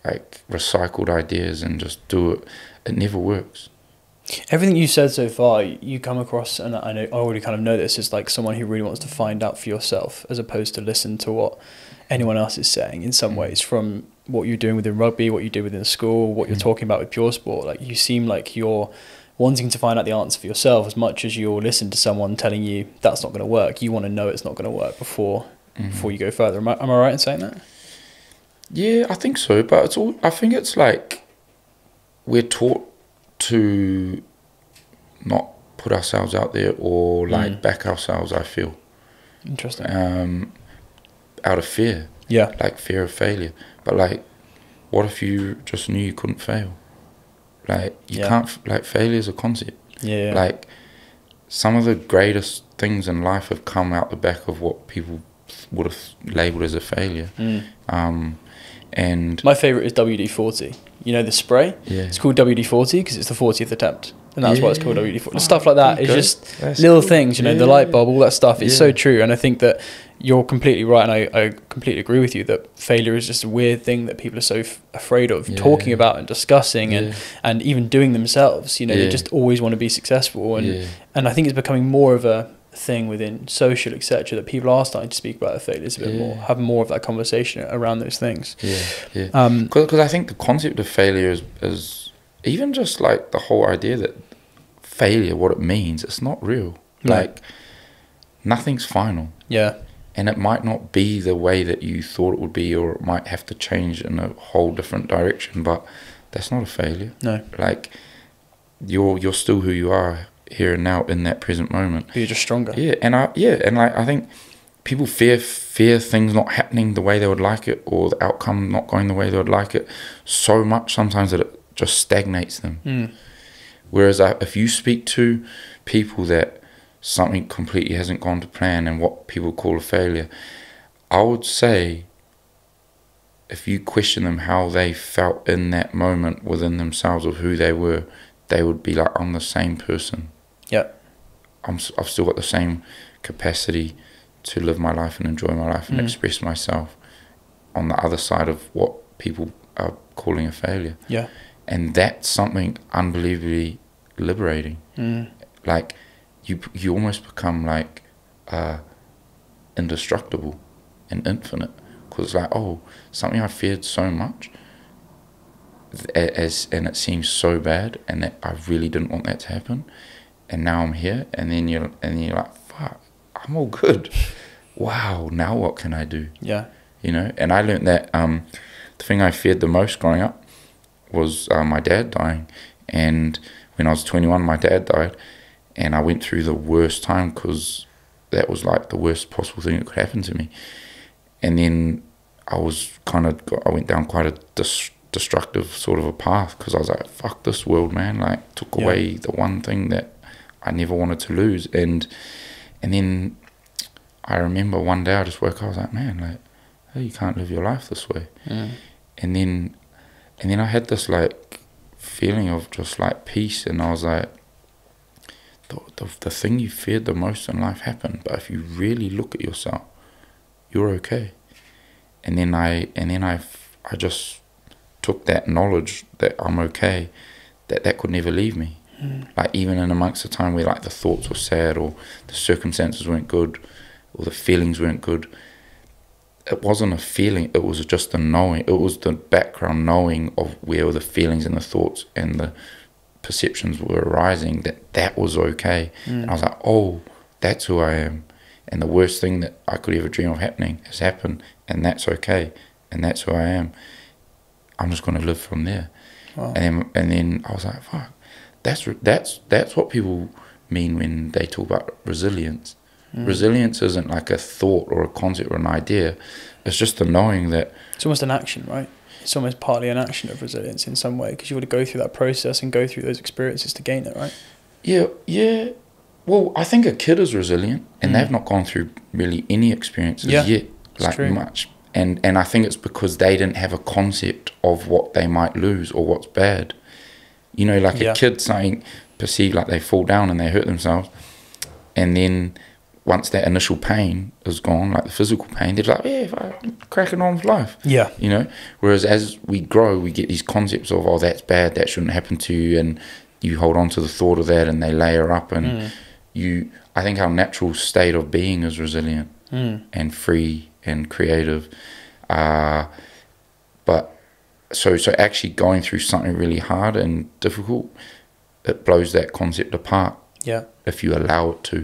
like recycled ideas and just do it. It never works. Everything you said so far, you come across, and I know I already kind of know this, is like someone who really wants to find out for yourself, as opposed to listen to what anyone else is saying. In some Mm. ways, from what you're doing within rugby, what you do within school, what you're Mm. talking about with Puresport, like you seem like you're wanting to find out the answer for yourself as much as you'll listen to someone telling you that's not going to work. You want to know it's not going to work before Mhm. before you go further. Am I, am I right in saying that? Yeah, I think so. But it's all. I think it's like we're taught to not put ourselves out there or like Mm. back ourselves. I feel Interesting. um, out of fear. Yeah. like fear of failure. But like, what if you just knew you couldn't fail? Like you Yeah. can't. Like failure is a concept. Yeah. yeah. Like some of the greatest things in life have come out the back of what people would have labeled as a failure. Mm. Um, and My favorite is WD forty. You know the spray. yeah, It's called WD forty because it's the fortieth attempt, and that's why it's called WD forty. Stuff like that There is you go. just That's little cool. things, you know, the light bulb, all that stuff. It's so true, and I think that you're completely right, and I, I completely agree with you that failure is just a weird thing that people are so f- afraid of Yeah. talking about and discussing, and Yeah. and even doing themselves. You know, they just always want to be successful, and yeah, and I think it's becoming more of a thing within social etc that people are starting to speak about their failures a bit Yeah. more have more of that conversation around those things yeah, yeah. um Because I think the concept of failure is, is even just like the whole idea that failure, what it means, it's not real. No. Like nothing's final. yeah and it might not be the way that you thought it would be or it might have to change in a whole different direction but that's not a failure. No. Like you're you're still who you are here and now in that present moment. You're just stronger. Yeah and i yeah and like i think people fear fear things not happening the way they would like it or the outcome not going the way they would like it so much sometimes that it just stagnates them. Mm. Whereas I, if you speak to people that something completely hasn't gone to plan and what people call a failure, I would say if you question them how they felt in that moment within themselves of who they were, they would be like, I'm the same person. Yeah. I'm, I've still got the same capacity to live my life and enjoy my life and Mm. express myself on the other side of what people are calling a failure yeah and that's something unbelievably liberating. mm. Like you, you almost become like uh, indestructible and infinite because it's like, oh, something I feared so much, as and it seems so bad, and that I really didn't want that to happen, and now I'm here, and then you're and you're like, fuck, I'm all good. Wow, now what can I do? yeah you know. And I learned that um, the thing I feared the most growing up was uh, my dad dying. And when I was 21, my dad died, and I went through the worst time because that was like the worst possible thing that could happen to me. And then I was kind of I went down quite a dis- destructive sort of a path because I was like, "Fuck this world, man!" Like took Yeah. away the one thing that I never wanted to lose, and and then I remember one day I just woke up. I was like, "Man, like, hey, you can't live your life this way." mm. and then and then I had this like feeling of just like peace and I was like the, the, the thing you feared the most in life happened but if you really look at yourself you're okay and then I and then I I just took that knowledge that I'm okay that that could never leave me Mm. like even in amongst the time where like the thoughts were sad or the circumstances weren't good or the feelings weren't good it wasn't a feeling. It was just a knowing. It was the background knowing of where the feelings and the thoughts and the perceptions were arising. That that was okay. Mm. And I was like, oh, that's who I am. And the worst thing that I could ever dream of happening has happened, and that's okay. And that's who I am. I'm just going to live from there. Wow. And then and then I was like, fuck, that's that's that's what people mean when they talk about resilience. Mm. Resilience isn't like a thought or a concept or an idea. It's just the knowing that It's almost an action, right? It's almost partly an action of resilience in some way because you got to go through that process and go through those experiences to gain it, right? yeah yeah. Well, I think a kid is resilient, and Mm. they've not gone through really any experiences Yeah, yet, it's like true. much. And and I think it's because they didn't have a concept of what they might lose or what's bad. You know, like Yeah. a kid saying perceive like they fall down and they hurt themselves, and then once that initial pain is gone, like the physical pain, they're like, yeah, I'm cracking on with life. Yeah. you know whereas as we grow we get these concepts of oh that's bad that shouldn't happen to you and you hold on to the thought of that and they layer up and Mm. you i think our natural state of being is resilient Mm. and free and creative uh, but so so actually going through something really hard and difficult it blows that concept apart Yeah. If you allow it to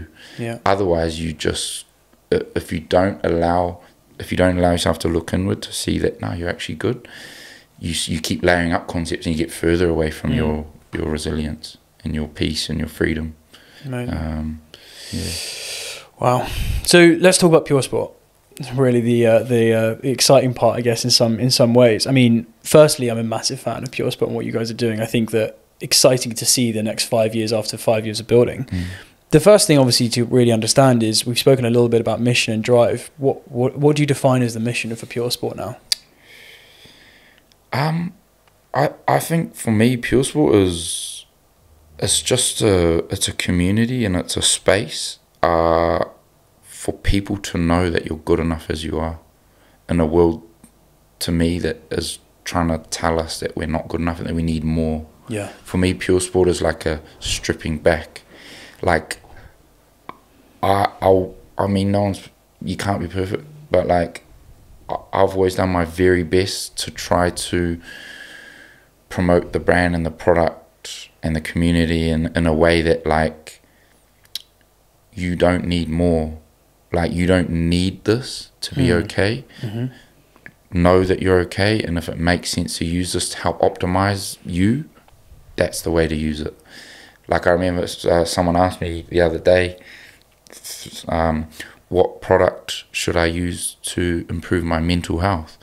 Yeah. otherwise you just if you don't allow if you don't allow yourself to look inward to see that now you're actually good you you keep layering up concepts and you get further away from Mm. your your resilience and your peace and your freedom Amazing. um yeah Wow. So let's talk about Puresport. It's really the uh, the uh, exciting part, I guess, in some in some ways. I mean, firstly, I'm a massive fan of Puresport and what you guys are doing. I think that exciting to see the next five years after five years of building. Mm. The first thing, obviously, to really understand is we've spoken a little bit about mission and drive. What what what do you define as the mission of a Puresport now? Um, I I think for me, Puresport is it's just a it's a community and it's a space uh, for people to know that you're good enough as you are in a world to me that is trying to tell us that we're not good enough and that we need more. Yeah. For me, Puresport is like a stripping back. Like I I I mean, no one's you can't be perfect, but like I've always done my very best to try to promote the brand and the product and the community in, in a way that like you don't need more. Like you don't need this to be Mm. okay. hmm Know that you're okay and if it makes sense to use this to help optimize you, that's the way to use it. Like I remember uh, someone asked me the other day, um, what product should I use to improve my mental health?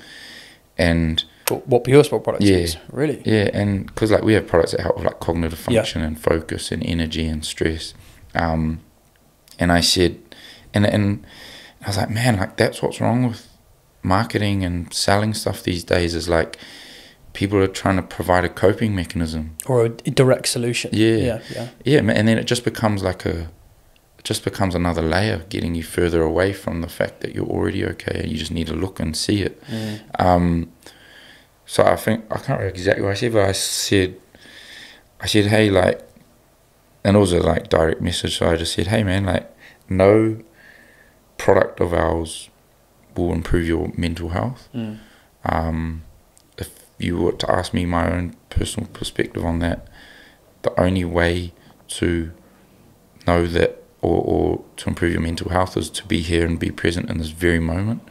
And What, Puresport products Yeah. is really? yeah, and because like we have products that help with like cognitive Yeah. function and focus and energy and stress. Um, and I said, and and I was like, man, like that's what's wrong with marketing and selling stuff these days. Is like people are trying to provide a coping mechanism. Or a direct solution? Yeah. Yeah. Yeah. Yeah, and then it just becomes like a, it just becomes another layer, getting you further away from the fact that you're already okay. And you just need to look and see it. Mm. Um, so I think I can't remember exactly what I said, but I said, I said, hey, like, and also like direct message. So I just said, hey, man, like, no product of ours will improve your mental health. Mm. Um, you were to ask me my own personal perspective on that, the only way to know that or, or to improve your mental health is to be here and be present in this very moment.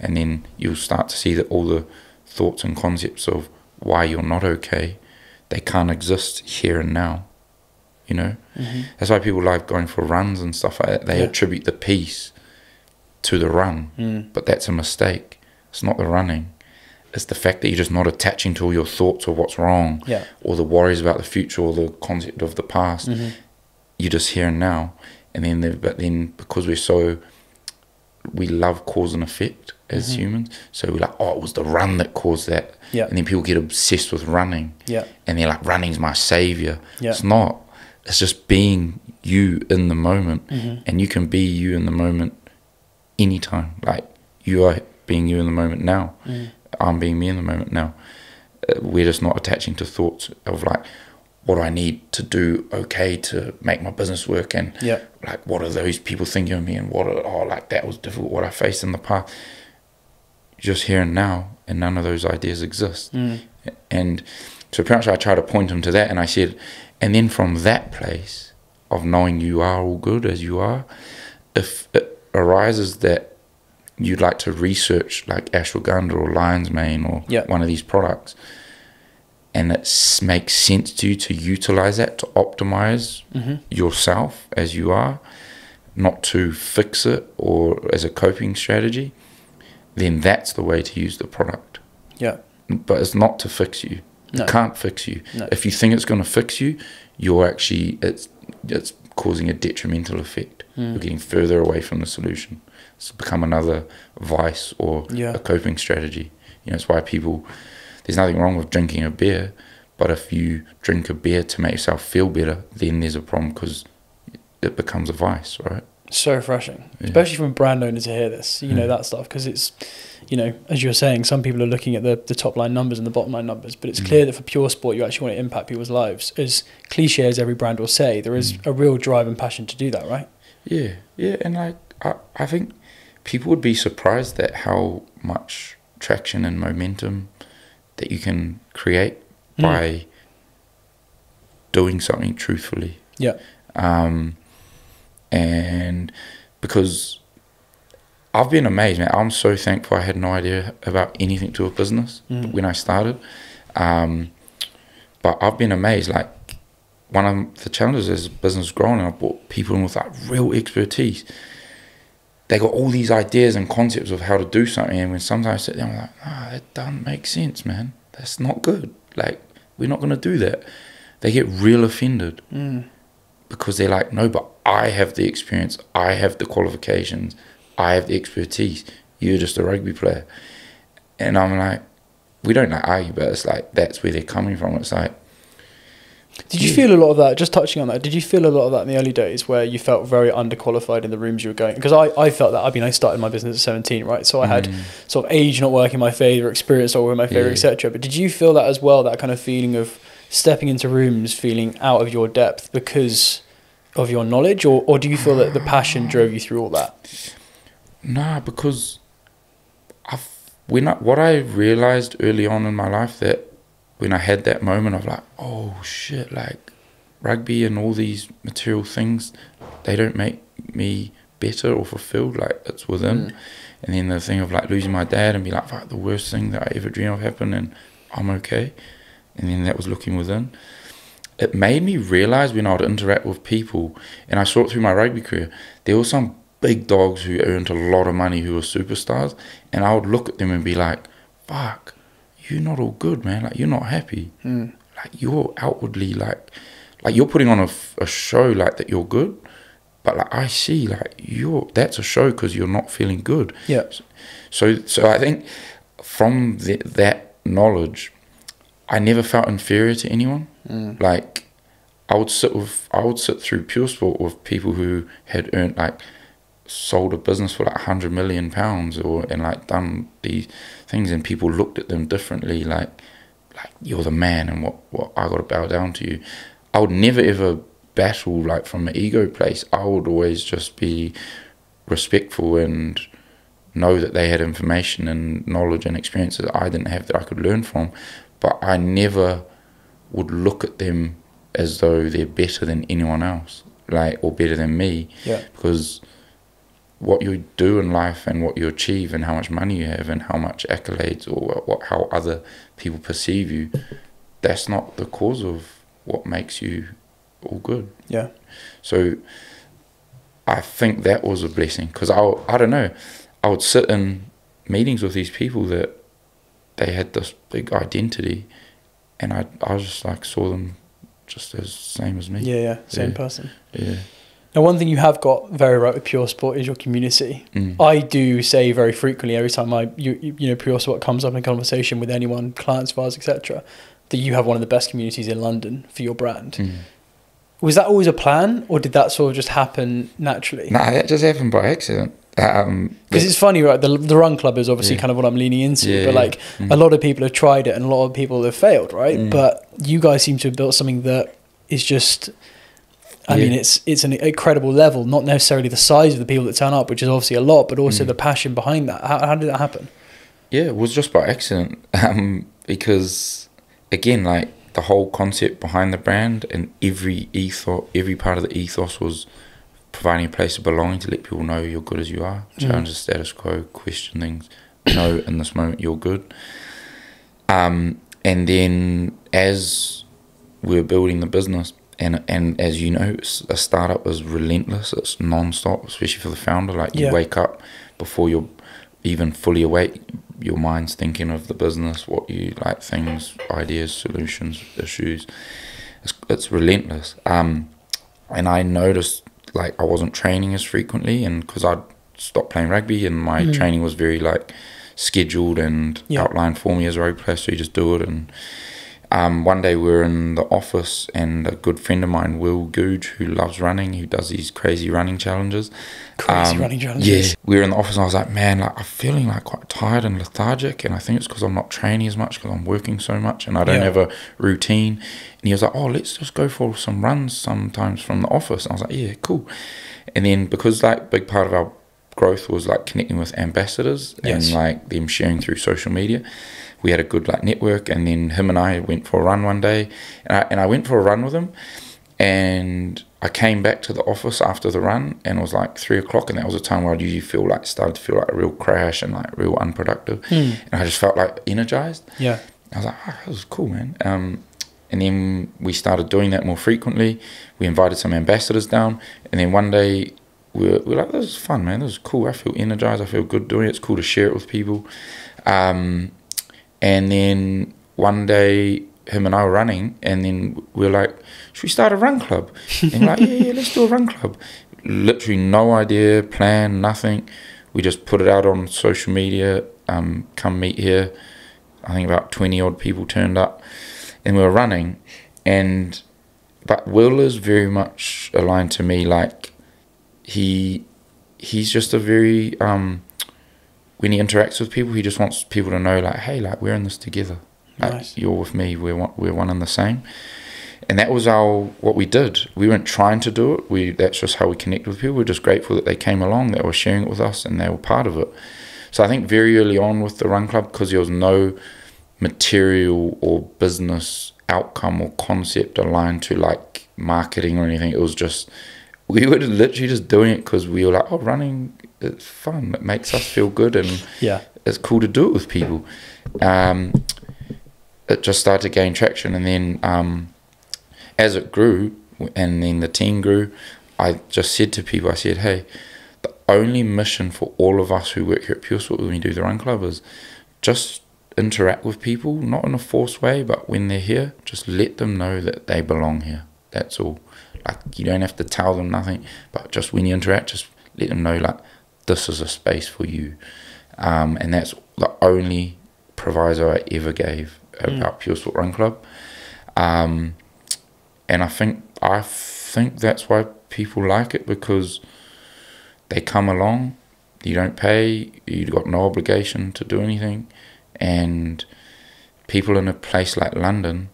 And then you'll start to see that all the thoughts and concepts of why you're not okay, they can't exist here and now. You know? hmm That's why people like going for runs and stuff like that. They Yeah. attribute the peace to the run Mm. but that's a mistake. It's not the running. It's the fact that you're just not attaching to all your thoughts or what's wrong Yeah. or the worries about the future or the concept of the past. hmm You're just here and now. And then, the, but then because we're so, we love cause and effect as Mhm. humans. So we're like, oh, it was the run that caused that. Yeah. And then people get obsessed with running. Yeah. And they're like, running's my savior. Yeah. It's not. It's just being you in the moment hmm and you can be you in the moment anytime. Like you are being you in the moment now. Mm. I'm being me in the moment now. Uh, we're just not attaching to thoughts of like, what I need to do okay to make my business work and Yeah. like what are those people thinking of me and what are oh like that was difficult what I faced in the past. just here and now, and none of those ideas exist. Mm. And so pretty much I try to point him to that, and I said, and then from that place of knowing you are all good as you are, if it arises that you'd like to research like ashwagandha or lion's mane or Yeah. one of these products, and it makes sense to you to utilize that to optimize hmm yourself as you are, not to fix it or as a coping strategy, then that's the way to use the product. Yeah. But it's not to fix you. No. It can't fix you. No. If you think it's going to fix you, you're actually it's it's causing a detrimental effect. You're Mm. getting further away from the solution. It's become another vice or Yeah. a coping strategy. You know, it's why people. There's nothing wrong with drinking a beer, but if you drink a beer to make yourself feel better, then there's a problem because it becomes a vice, right? So refreshing, Yeah. especially from a brand owner to hear this. You know Mm. that stuff because it's, you know, as you were saying, some people are looking at the, the top line numbers and the bottom line numbers, but it's Mm. clear that for Puresport, you actually want to impact people's lives. As cliche as every brand will say, there is Mm. a real drive and passion to do that, right? Yeah, yeah, and like I, I think people would be surprised at how much traction and momentum that you can create Mm. by doing something truthfully. Yeah. Um, and because I've been amazed, man. I'm so thankful I had no idea about anything to a business Mm. when I started. Um, but I've been amazed. Like one of the challenges as business growing, I brought people in with like real expertise. They got all these ideas and concepts of how to do something, and when sometimes I sit there, I'm like, ah, that doesn't make sense, man. That's not good. Like we're not gonna do that. They get real offended Mm. because they're like, no, but I have the experience, I have the qualifications, I have the expertise. You're just a rugby player, and I'm like, we don't like argue, but it's like that's where they're coming from. It's like, Did you feel a lot of that? Just touching on that, did you feel a lot of that in the early days where you felt very underqualified in the rooms you were going? Because I, I felt that. I mean, I started my business at 17, right? So I had mm, sort of age not working my favour, experience not working my favour, Yeah. etc. But did you feel that as well? That kind of feeling of stepping into rooms, feeling out of your depth because of your knowledge, or or do you feel that the passion drove you through all that? nah, because I've when I, what I realized early on in my life that when I had that moment of like, oh shit, like rugby and all these material things, they don't make me better or fulfilled. Like it's within. Mm. And then the thing of like losing my dad and be like, fuck, the worst thing that I ever dreamed of happened and I'm okay. And then that was looking within. It made me realize when I would interact with people, and I saw it through my rugby career, there were some big dogs who earned a lot of money who were superstars. And I would look at them and be like, fuck, you're not all good, man. Like, you're not happy. Mm. Like, you're outwardly like, like you're putting on a, a show like that you're good. But like I see, like you're that's a show because you're not feeling good. Yeah. So, so I think from the, that knowledge, I never felt inferior to anyone. Mm. Like, I would sit with, I would sit through Puresport with people who had earned like, sold a business for like a hundred million pounds or and like done these things, and people looked at them differently. Like, like you're the man, and what what I got to bow down to you. I would never ever battle like from an ego place. I would always just be respectful and know that they had information and knowledge and experiences I didn't have that I could learn from. But I never would look at them as though they're better than anyone else, like or better than me, Yeah. because what you do in life and what you achieve and how much money you have and how much accolades or what, what how other people perceive you, that's not the cause of what makes you all good. Yeah. So I think that was a blessing because I, I don't know, I would sit in meetings with these people that they had this big identity and I, I just like saw them just as same as me. Yeah. Yeah. Same Yeah. person. Yeah. Now, one thing you have got very right with Puresport is your community. Mm. I do say very frequently every time I you you know Puresport comes up in conversation with anyone, clients of ours, etc., that you have one of the best communities in London for your brand. Mm. Was that always a plan, or did that sort of just happen naturally? Nah, it just happened by accident. Um, Because it's funny, right? The the Run Club is obviously Yeah. kind of what I'm leaning into, Yeah, but yeah. like Mm. a lot of people have tried it and a lot of people have failed, right? Mm. But you guys seem to have built something that is just. I Yeah. mean, it's it's an incredible level. Not necessarily the size of the people that turn up, which is obviously a lot, but also Mm. the passion behind that. How, how did that happen? yeah, it was just by accident. Um, because again, like the whole concept behind the brand and every ethos, every part of the ethos was providing a place of belonging to let people know you're good as you are, Mm. challenge the status quo, question things, know in this moment you're good. Um, and then as we're building the business, and and as you know, a startup is relentless. It's non-stop, especially for the founder. Like you Yeah. wake up before you're even fully awake. Your mind's thinking of the business, what you like, things, ideas, solutions, issues. It's, it's relentless. Um, and I noticed like I wasn't training as frequently, and because I'd stopped playing rugby, and my Mm. training was very like scheduled and Yeah. outlined for me as a rugby player, so you just do it. And um, one day we were in the office, and a good friend of mine, Will Googe, who loves running, who does these crazy running challenges. Crazy Um, running challenges. Yeah, we were in the office, and I was like, man, like I'm feeling like quite tired and lethargic, and I think it's because I'm not training as much because I'm working so much, and I don't Yeah. have a routine. And he was like, oh, let's just go for some runs sometimes from the office. And I was like, yeah, cool. And then because like big part of our growth was like connecting with ambassadors Yes. and like them sharing through social media. We had a good like network, and then him and I went for a run one day, and I and I went for a run with him, and I came back to the office after the run, and it was like three o'clock, and that was a time where I'd usually feel like started to feel like a real crash and like real unproductive, Hmm. and I just felt like energized. Yeah. I was like, oh, that was cool, man. Um, and then we started doing that more frequently. We invited some ambassadors down, and then one day we were, we were like, this is fun, man. This is cool. I feel energized. I feel good doing it. It's cool to share it with people. Um, and then one day, him and I were running, and then we are like, should we start a run club? And like, yeah, yeah, let's do a run club. Literally no idea, plan, nothing. We just put it out on social media. Um, come meet here. I think about 20 odd people turned up and we were running and but Will is very much aligned to me like he he's just a very um when he interacts with people he just wants people to know like hey like we're in this together. Like Nice. you're with me we're one, we're one and the same. And that was our what we did. We weren't trying to do it. We that's just how we connect with people. We're just grateful that they came along they were sharing it with us and they were part of it. So I think very early on with the run club because there was no material or business outcome or concept aligned to like marketing or anything. It was just we were literally just doing it because we were like, oh, running it's fun. It makes us feel good and Yeah. it's cool to do it with people. Um, it just started to gain traction, and then um, as it grew, and then the team grew, I just said to people, I said, hey, the only mission for all of us who work here at Puresport when we do the Run Club is just interact with people, not in a forced way, but when they're here, just let them know that they belong here. That's all. Like you don't have to tell them nothing, but just when you interact, just let them know like this is a space for you. Um, and that's the only proviso I ever gave about Puresport Run Club. Um, and I think I think that's why people like it because they come along, you don't pay, you've got no obligation to do anything, and people in a place like London,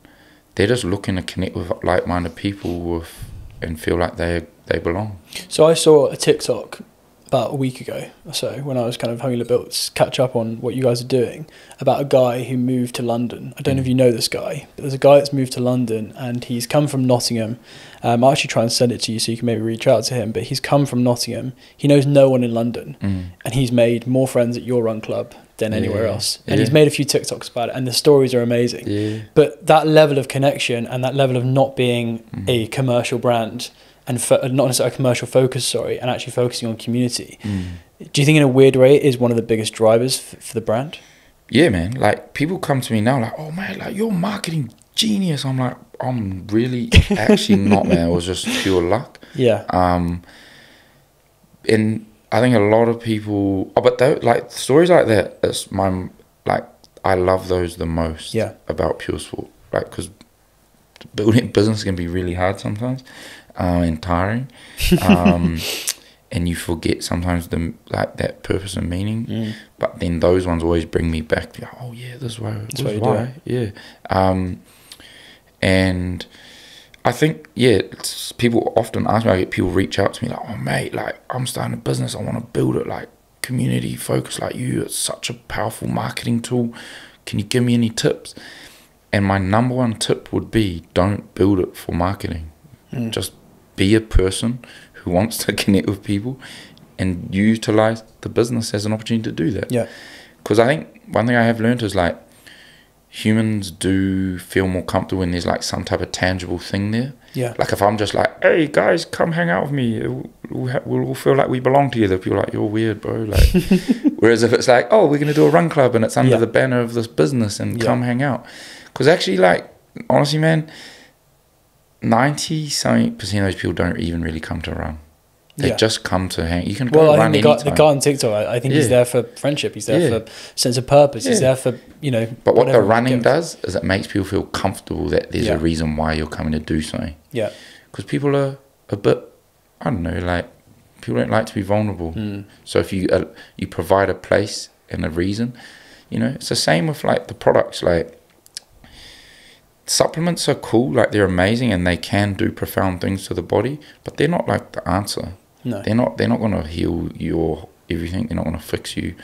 they're just looking to connect with like-minded people with and feel like they they belong. So I saw a TikTok about a week ago or so when I was kind of having a little bit catch up on what you guys are doing about a guy who moved to London. I don't know if you know this guy, but there's a guy that's moved to London and he's come from Nottingham. Um, I'll actually try and send it to you so you can maybe reach out to him. But he's come from Nottingham. He knows no one in London, Mm. and he's made more friends at your run club than anywhere Yeah, else. And he's made a few TikToks about it, and the stories are amazing. Yeah. But that level of connection and that level of not being Mm. a commercial brand and fo- not necessarily a commercial focus, sorry, and actually focusing on community. Mm. Do you think, in a weird way, is one of the biggest drivers f- for the brand? Yeah, man. Like people come to me now, like, "Oh man, like you're marketing genius." I'm like, I'm really actually not, man. It was just pure luck. Yeah, Um, and I think a lot of people, oh, but tho- like stories like that, it's my like I love those the most. Yeah. About Puresport, like because building business can be really hard sometimes, uh, and tiring, um, and you forget sometimes the like that purpose and meaning. Mm. But then those ones always bring me back to, oh yeah, this is why. That's this why is you do why. Yeah. Um, and I think yeah, it's, people often ask me. I get people reach out to me like, oh mate, like I'm starting a business. I want to build it. Like, community focused like you. It's such a powerful marketing tool. Can you give me any tips? And my number one tip would be don't build it for marketing. Mm. Just be a person who wants to connect with people and utilize the business as an opportunity to do that. Yeah. Because I think one thing I have learned is like humans do feel more comfortable when there's like some type of tangible thing there. Yeah. Like if I'm just like, hey guys, come hang out with me, we'll, we'll, all feel like we belong together. People are like, you're weird, bro. Like, whereas if it's like, oh, we're gonna do a run club and it's under Yeah. the banner of this business and Yeah. come hang out. Because actually, like, honestly, man, ninety something percent of those people don't even really come to run. They Yeah. just come to hang. You can go Well, I run think the guy, the guy on TikTok, I, I think he's there for friendship. He's there Yeah. for sense of purpose. He's there for you know. But what the running does is it makes people feel comfortable that there's Yeah. a reason why you're coming to do something. Yeah. Because people are a bit, I don't know, like people don't like to be vulnerable. Mm. So if you uh, you provide a place and a reason, you know, it's the same with like the products. Like supplements are cool, like they're amazing and they can do profound things to the body, but they're not like the answer. No. They're not. They're not going to heal your everything. They're not going to fix you.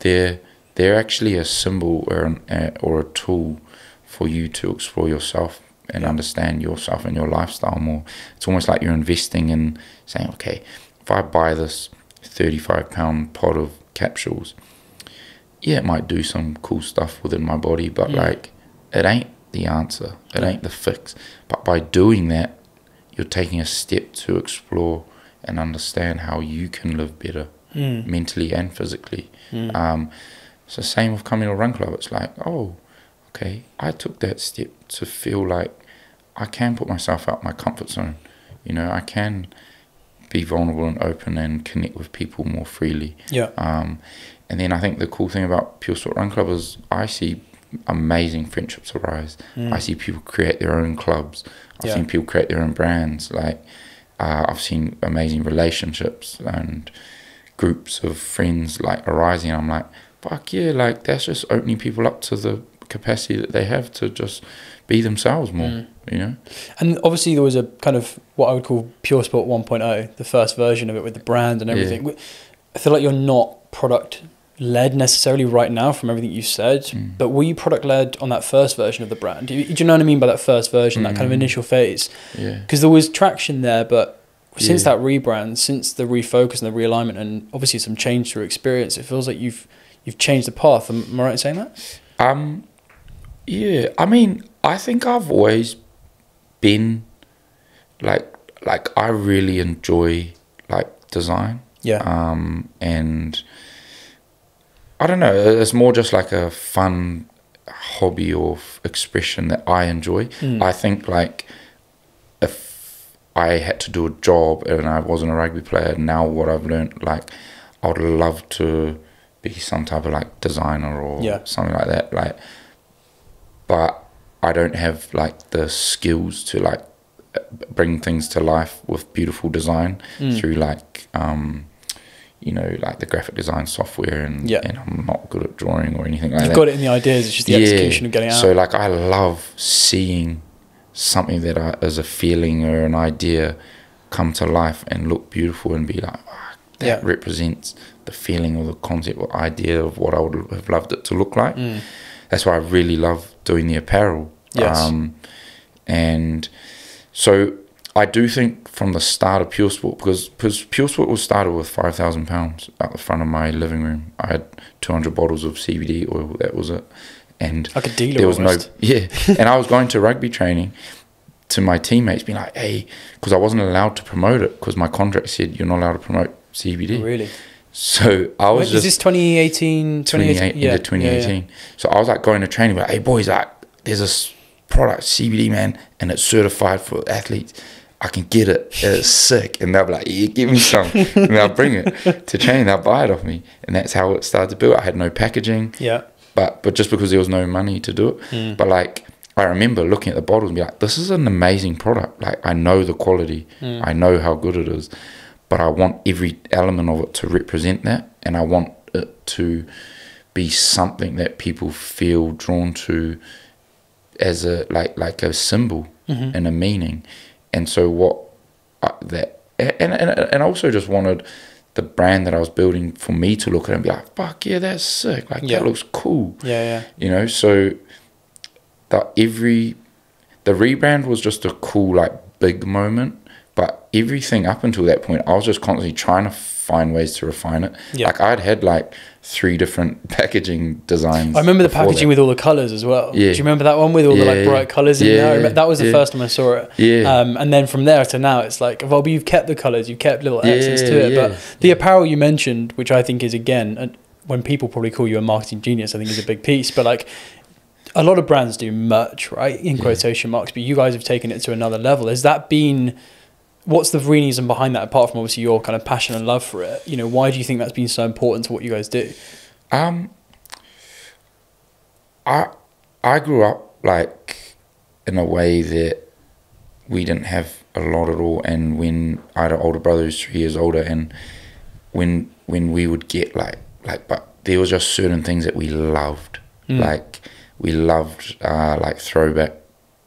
They're they're actually a symbol or an, uh, or a tool for you to explore yourself and Yeah. understand yourself and your lifestyle more. It's almost like you're investing in saying, okay, if I buy this thirty-five pound pot of capsules, yeah, it might do some cool stuff within my body, but Mm. like, it ain't the answer. It No. ain't the fix. But by doing that, you're taking a step to explore and understand how you can live better Mm. mentally and physically. Mm. Um, it's the same with coming to a run club. It's like, oh, okay, I took that step to feel like I can put myself out my comfort zone. You know, I can be vulnerable and open and connect with people more freely. Yeah. Um, and then I think the cool thing about Puresport Run Club is I see amazing friendships arise. Mm. I see people create their own clubs. I've Yeah. seen people create their own brands. Like uh, I've seen amazing relationships and groups of friends like arising. I'm like, fuck yeah! Like that's just opening people up to the capacity that they have to just be themselves more. Mm. You know? And obviously, there was a kind of what I would call Puresport 1.0, the first version of it with the brand and Yeah. everything. I feel like you're not product led necessarily right now from everything you said, Mm. but were you product led on that first version of the brand? Do you, do you know what I mean by that first version, that kind of Mm. initial phase? Yeah. Because there was traction there, but since Yeah. that rebrand, since the refocus and the realignment, and obviously some change through experience, it feels like you've you've changed the path. Am am I right in saying that? Um, yeah. I mean, I think I've always been like like I really enjoy like design. Yeah. Um, and I don't know. It's more just like a fun hobby or f- expression that I enjoy. Mm. I think like if I had to do a job and I wasn't a rugby player, now what I've learned, like I would love to be some type of like designer or Yeah. something like that. Like, but I don't have like the skills to like bring things to life with beautiful design Mm. through like um you know like the graphic design software and Yeah. and I'm not good at drawing or anything like You've that. got it in the ideas. It's just the execution of getting out. So like I love seeing something that I, is a feeling or an idea come to life and look beautiful and be like, "Ah, that Yeah. represents the feeling or the concept or idea of what I would have loved it to look like. Mm. That's why I really love doing the apparel. Yes. Um, and so I do think from the start of Puresport, because, because Puresport was started with five thousand pounds out the front of my living room. I had two hundred bottles of CBD oil. That was it, and like a dealer. there was almost. no yeah. and I was going to rugby training to my teammates, being like, "Hey," because I wasn't allowed to promote it because my contract said you're not allowed to promote CBD. Oh, really? So I was Wait, is this 2018? 28 2018? into 2018. So I was like going to training, like, hey boys, like there's this product CBD man, and it's certified for athletes. I can get it. It's sick, and they'll be like, yeah, give me some, and I'll bring it to training. They'll buy it off me, and that's how it started to build. I had no packaging, Yeah. but but just because there was no money to do it, Mm. but like. I remember looking at the bottles and be like, "This is an amazing product. Like, I know the quality, Mm. I know how good it is, but I want every element of it to represent that, and I want it to be something that people feel drawn to as a like like a symbol Mhm. and a meaning. And so what I, that and, and and I also just wanted the brand that I was building for me to look at and be like, fuck yeah, that's sick. Like Yeah. that looks cool. Yeah, yeah. You know, so that every the rebrand was just a cool like big moment, but everything up until that point, I was just constantly trying to find ways to refine it. Yeah. Like I'd had like three different packaging designs. I remember the packaging that. with all the colours as well. Yeah. Do you remember that one with all the Yeah, like bright colours in yeah, there? Remember- that was the yeah. first time I saw it. Yeah. Um, and then from there to now, it's like, well, but you've kept the colours, you've kept little accents to it. But the apparel you mentioned, which I think is again, and when people probably call you a marketing genius, I think is a big piece. But like, a lot of brands do merch, right, in quotation marks. But you guys have taken it to another level. Has that been? What's the reason behind that? Apart from obviously your kind of passion and love for it, you know, why do you think that's been so important to what you guys do? Um, I I grew up like in a way that we didn't have a lot at all, and when I had an older brother who's three years older, and when when we would get like like, but there was just certain things that we loved, Mm. like we loved uh, like throwback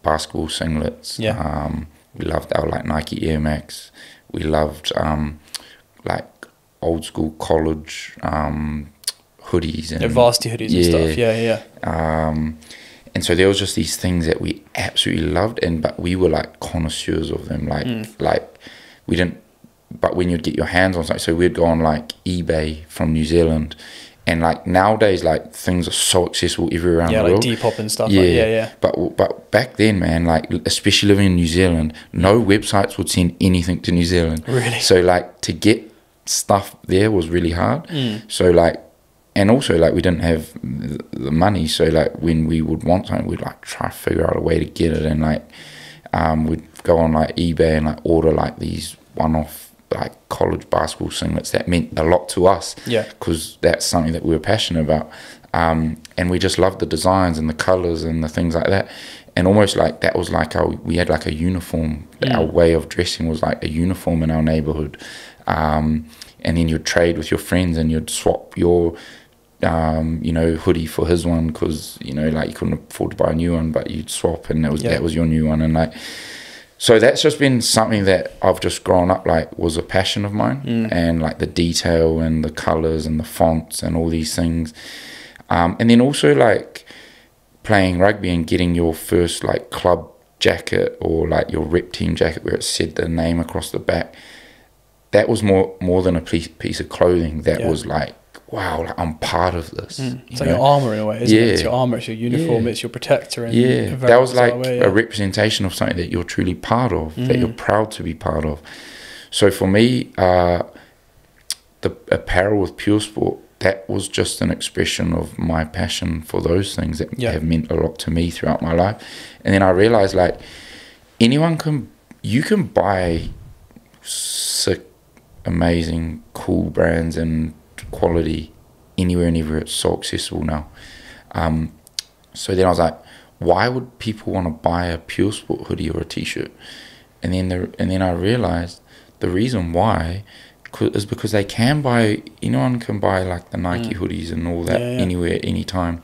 basketball singlets. Yeah. Um, we loved our like Nike Air Max. We loved um, like old school college um, hoodies and Yeah, varsity hoodies and stuff. Yeah. Yeah, yeah. um, and so there was just these things that we absolutely loved, and but we were like connoisseurs of them. Like Mm. like we didn't. But when you'd get your hands on something, so we'd go on like eBay from New Zealand, and like nowadays, like things are so accessible everywhere around yeah, the like world. Depop and stuff. Yeah, like, yeah, yeah. But but back then, man, like especially living in New Zealand, no websites would send anything to New Zealand. Really? So like to get stuff there was really hard. Mm. So like, and also like we didn't have the the money. So like when we would want something, we'd like try to figure out a way to get it, and like um, we'd go on like eBay and like order like these one-off like college basketball singlets that meant a lot to us Yeah. because that's something that we were passionate about. Um, and we just loved the designs and the colors and the things like that. And almost like that was like our, we had like a uniform. Mm. Our way of dressing was like a uniform in our neighborhood. Um, and then you'd trade with your friends and you'd swap your, um, you know, hoodie for his one because, you know, like you couldn't afford to buy a new one, but you'd swap and that was, Yeah. that was your new one. And like, so that's just been something that I've just grown up like was a passion of mine, Mm. and like the detail and the colors and the fonts and all these things, um, and then also like playing rugby and getting your first like club jacket or like your rep team jacket where it said the name across the back. That was more more than a piece piece of clothing. That Yeah. was like wow, like I'm part of this. Mm. It's like know? your armor in a way, isn't it? It's your armor, it's your uniform, Yeah. it's your protector. Yeah, that was like way, a representation of something that you're truly part of, that Mm. you're proud to be part of. So for me, uh, the apparel with Puresport, that was just an expression of my passion for those things that Yeah. have meant a lot to me throughout my life. And then I realized like anyone can, you can buy sick, amazing, cool brands and quality anywhere and everywhere. It's so accessible now. Um, so then I was like, why would people want to buy a Puresport hoodie or a T-shirt? And then the, and then I realized the reason why is because they can buy. Anyone can buy like the Nike Mm. hoodies and all that Yeah, yeah. anywhere, anytime.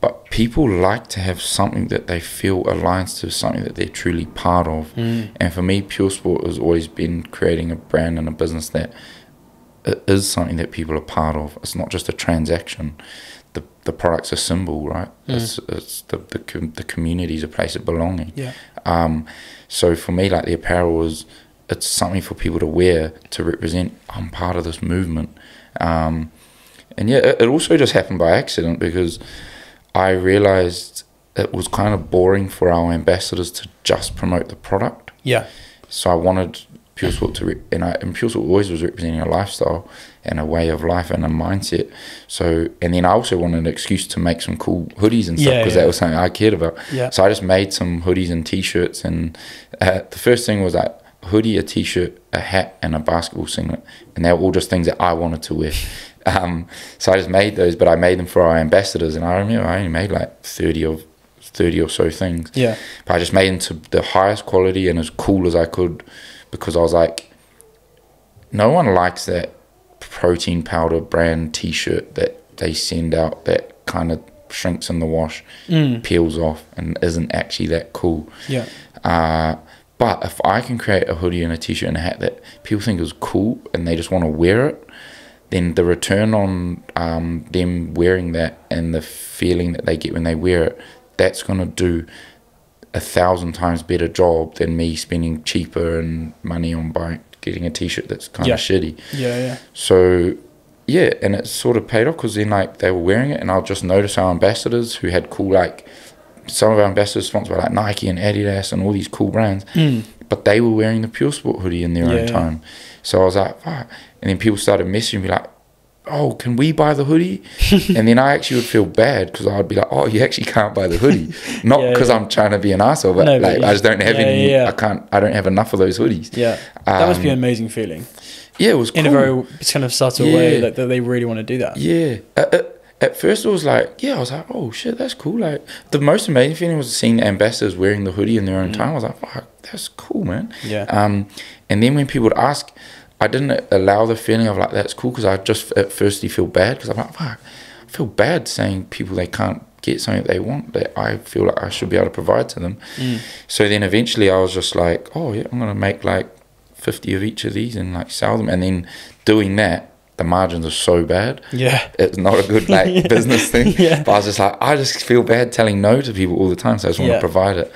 But people like to have something that they feel aligns to something that they're truly part of. Mm. And for me, Puresport has always been creating a brand and a business that it is something that people are part of. It's not just a transaction. The the product's a symbol, right? Mm. It's it's the the com- the community's a place of belonging. Yeah. Um, so for me, like the apparel was, it's something for people to wear to represent. I'm part of this movement. Um, and yeah, it, it also just happened by accident because I realized it was kind of boring for our ambassadors to just promote the product. Yeah. So I wanted Puresport to, re- and, I, and Puresport always was representing a lifestyle and a way of life and a mindset. So, and then I also wanted an excuse to make some cool hoodies and stuff Yeah, because yeah. that was something I cared about. Yeah. So I just made some hoodies and t-shirts, and uh, the first thing was like a hoodie, a t-shirt, a hat, and a basketball singlet, and they were all just things that I wanted to wear. Um, so I just made those, but I made them for our ambassadors, and I remember I only made like thirty of thirty or so things. Yeah. But I just made them to the highest quality and as cool as I could because I was like, no one likes that protein powder brand t shirt that they send out that kind of shrinks in the wash, Mm. peels off, and isn't actually that cool. Yeah. Uh, But if I can create a hoodie and a t-shirt and a hat that people think is cool and they just want to wear it, then the return on um, them wearing that and the feeling that they get when they wear it, that's gonna do a thousand times better job than me spending cheaper and money on buying getting a t-shirt that's kind Yeah. of shitty. Yeah, yeah. So yeah, and it sort of paid off because then like they were wearing it, and I'll just notice our ambassadors who had cool like some of our ambassadors sponsored by like Nike and Adidas and all these cool brands, Mm. but they were wearing the Puresport hoodie in their Yeah, own time. So I was like, Fuck. and then people started messaging me like. Oh, can we buy the hoodie? and then I actually would feel bad because I'd be like, "Oh, you actually can't buy the hoodie." Not because yeah. I'm trying to be an asshole, but No, like you- I just don't have yeah, any. yeah, yeah. I can't. I don't have enough of those hoodies. Yeah. That must be an Um, amazing feeling. Yeah, it was In a very kind of subtle way Yeah. that, that they really want to do that. Yeah. At, at, at first, it was like, yeah, I was like, oh shit, that's cool. Like, the most amazing feeling was seeing ambassadors wearing the hoodie in their own Mm. time. I was like, fuck, that's cool, man. Yeah. Um, and then when people would ask, I didn't allow the feeling of like, that's cool, because I just at first you feel bad, because I'm like, fuck, I feel bad saying people they can't get something they want that I feel like I should be able to provide to them. Mm. So then eventually I was just like, oh yeah, I'm gonna make like fifty of each of these and like sell them. And then doing that, the margins are so bad. Yeah. It's not a good like Yeah. business thing. Yeah. But I was just like, I just feel bad telling no to people all the time, so I just want Yeah. to provide it.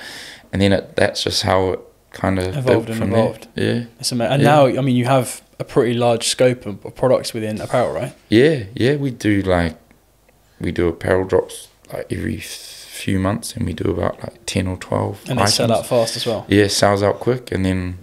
And then it, that's just how it kind of Evolved and from evolved. there. Yeah, ama- and Yeah. now, I mean, you have a pretty large scope of, products within apparel, right? yeah, yeah. We do like we do apparel drops like every few months, and we do about like ten or twelve. And they sell items. out fast as well. Yeah, sells out quick, and then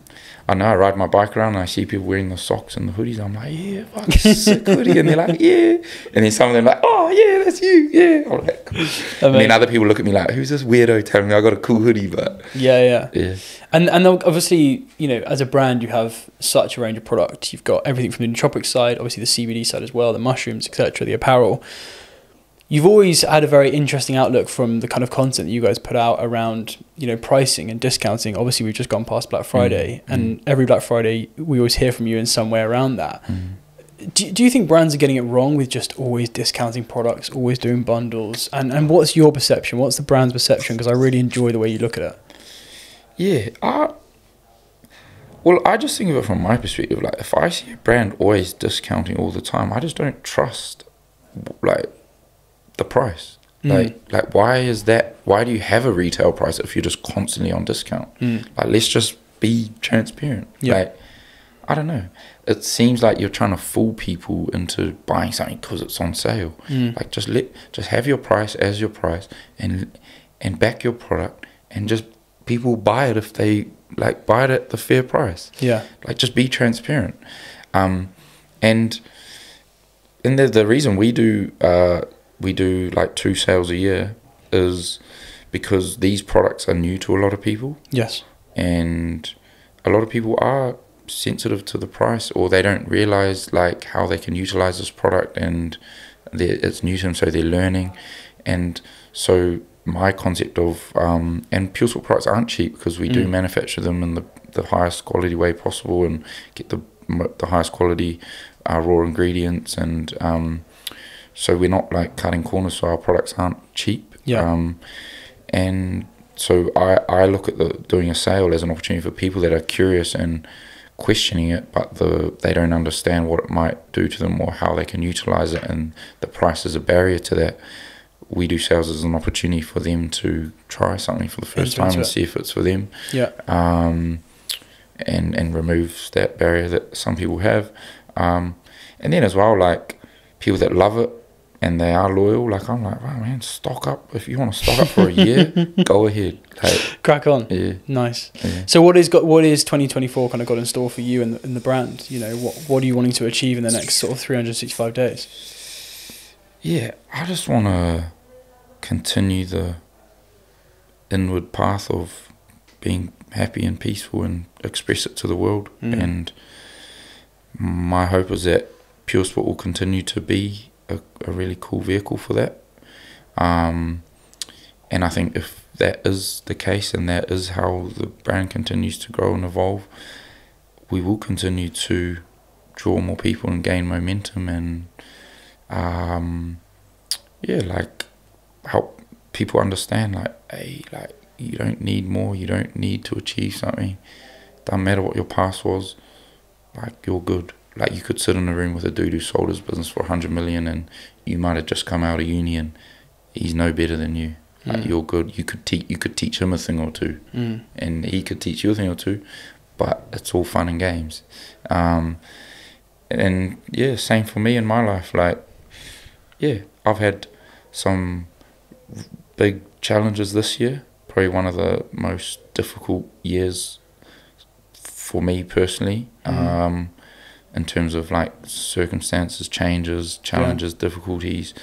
I know I ride my bike around and I see people wearing the socks and the hoodies. I'm like, yeah, fuck, sick hoodie, and they're like, yeah, and then some of them like, oh yeah, that's you, yeah. I'm like, cool. And then other people look at me like, who's this weirdo telling me I got a cool hoodie? But Yeah, yeah. yeah, And and obviously, you know, as a brand, you have such a range of products. You've got everything from the nootropic side, obviously the CBD side as well, the mushrooms, etc., the apparel. You've always had a very interesting outlook from the kind of content that you guys put out around, you know, pricing and discounting. Obviously, we've just gone past Black Friday, Mm, and every Black Friday, we always hear from you in some way around that. Mm. Do, do you think brands are getting it wrong with just always discounting products, always doing bundles? And and what's your perception? What's the brand's perception? Because I really enjoy the way you look at it. yeah. I, well, I just think of it from my perspective. Like, if I see a brand always discounting all the time, I just don't trust, like, the price. Mm. Like, like why is that? Why do you have a retail price if you're just constantly on discount? Mm. Like, let's just be transparent. Yeah. Like, I don't know. It seems like you're trying to fool people into buying something because it's on sale. Mm. Like, just let, just have your price as your price, and and back your product, and just people buy it if they like buy it at the fair price. Yeah. Like, just be transparent. Um, and and the the reason we do uh we do like two sales a year is because these products are new to a lot of people Yes. and a lot of people are sensitive to the price or they don't realize like how they can utilize this product and it's new to them so they're learning and so my concept of um, and Puresport products aren't cheap because we do Mm. manufacture them in the, the highest quality way possible and get the the highest quality uh, raw ingredients and um, so we're not like cutting corners so our products aren't cheap Yeah. um, and so I, I look at the doing a sale as an opportunity for people that are curious and questioning it, but the they don't understand what it might do to them or how they can utilize it, and the price is a barrier to that. We do sales as an opportunity for them to try something for the first time and see if it's for them, Yeah. um, and and removes that barrier that some people have, um, and then as well like people that love it and they are loyal. Like I'm like, wow, man, stock up if you want to stock up for a year, go ahead. Like, Crack on. yeah, Nice. yeah. So what is got what is 2024 kind of got in store for you and the, and the brand? You know, what what are you wanting to achieve in the next sort of 365 days? Yeah, I just want to continue the inward path of being happy and peaceful and express it to the world. Mm. And my hope is that Puresport will continue to be a, a really cool vehicle for that. Um, and I think if that is the case and that is how the brand continues to grow and evolve, we will continue to draw more people and gain momentum and um, yeah, like help people understand like, hey, like you don't need more. You don't need to achieve something. Doesn't matter what your past was. Like you're good. Like you could sit in a room with a dude who sold his business for a hundred million, and you might have just come out of uni, and he's no better than you. Like Mm. you're good. You could teach. You could teach him a thing or two, Mm. and he could teach you a thing or two. But it's all fun and games. Um, and yeah, same for me in my life. Like, yeah, I've had some big challenges this year. Probably one of the most difficult years for me personally. Mm. Um, in terms of like circumstances, changes, challenges, difficulties,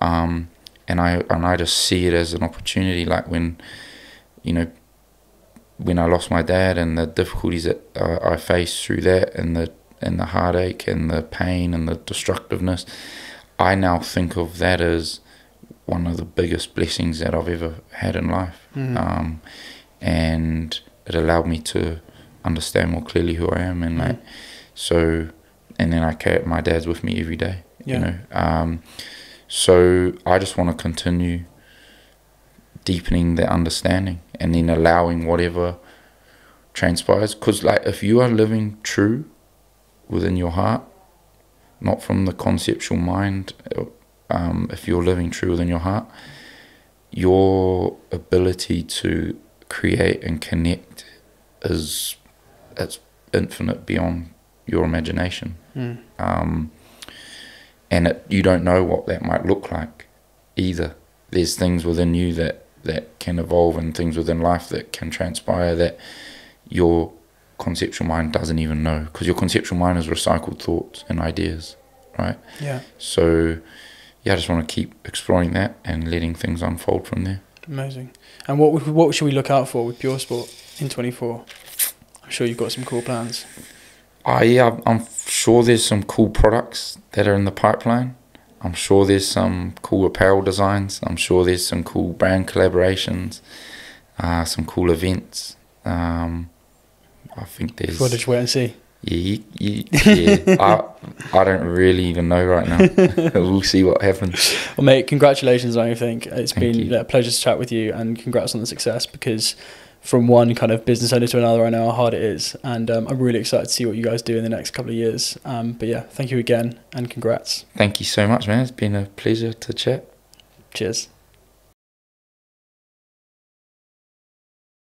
um, and I and I just see it as an opportunity. Like when, you know, when I lost my dad and the difficulties that uh, I faced through that, and the and the heartache and the pain and the destructiveness, I now think of that as one of the biggest blessings that I've ever had in life. Mm. Um, and it allowed me to understand more clearly who I am and like Mm. So and then I care my dad's with me every day Yeah. you know um, so I just want to continue deepening the understanding and then allowing whatever transpires because like if you are living true within your heart not from the conceptual mind um, if you're living true within your heart your ability to create and connect is it's infinite beyond your imagination Mm. um, and it, you don't know what that might look like either. There's things within you that that can evolve, and things within life that can transpire that your conceptual mind doesn't even know, because your conceptual mind is recycled thoughts and ideas, right? Yeah. So, yeah, I just want to keep exploring that and letting things unfold from there. Amazing. And what what should we look out for with Puresport in 24? I'm sure you've got some cool plans. Oh yeah, I'm- sure there's some cool products that are in the pipeline. I'm sure there's some cool apparel designs. I'm sure there's some cool brand collaborations, uh, some cool events. Um, I think there's We'll just wait and see. yeah, you, you, yeah. I I don't really even know right now. we'll see what happens. Well, mate, congratulations on everything. It's Thank been you. a pleasure to chat with you, and congrats on the success. Because from one kind of business owner to another, I know how hard it is, and um, I'm really excited to see what you guys do in the next couple of years. Um, but yeah, thank you again, and congrats. Thank you so much, man. It's been a pleasure to chat. Cheers.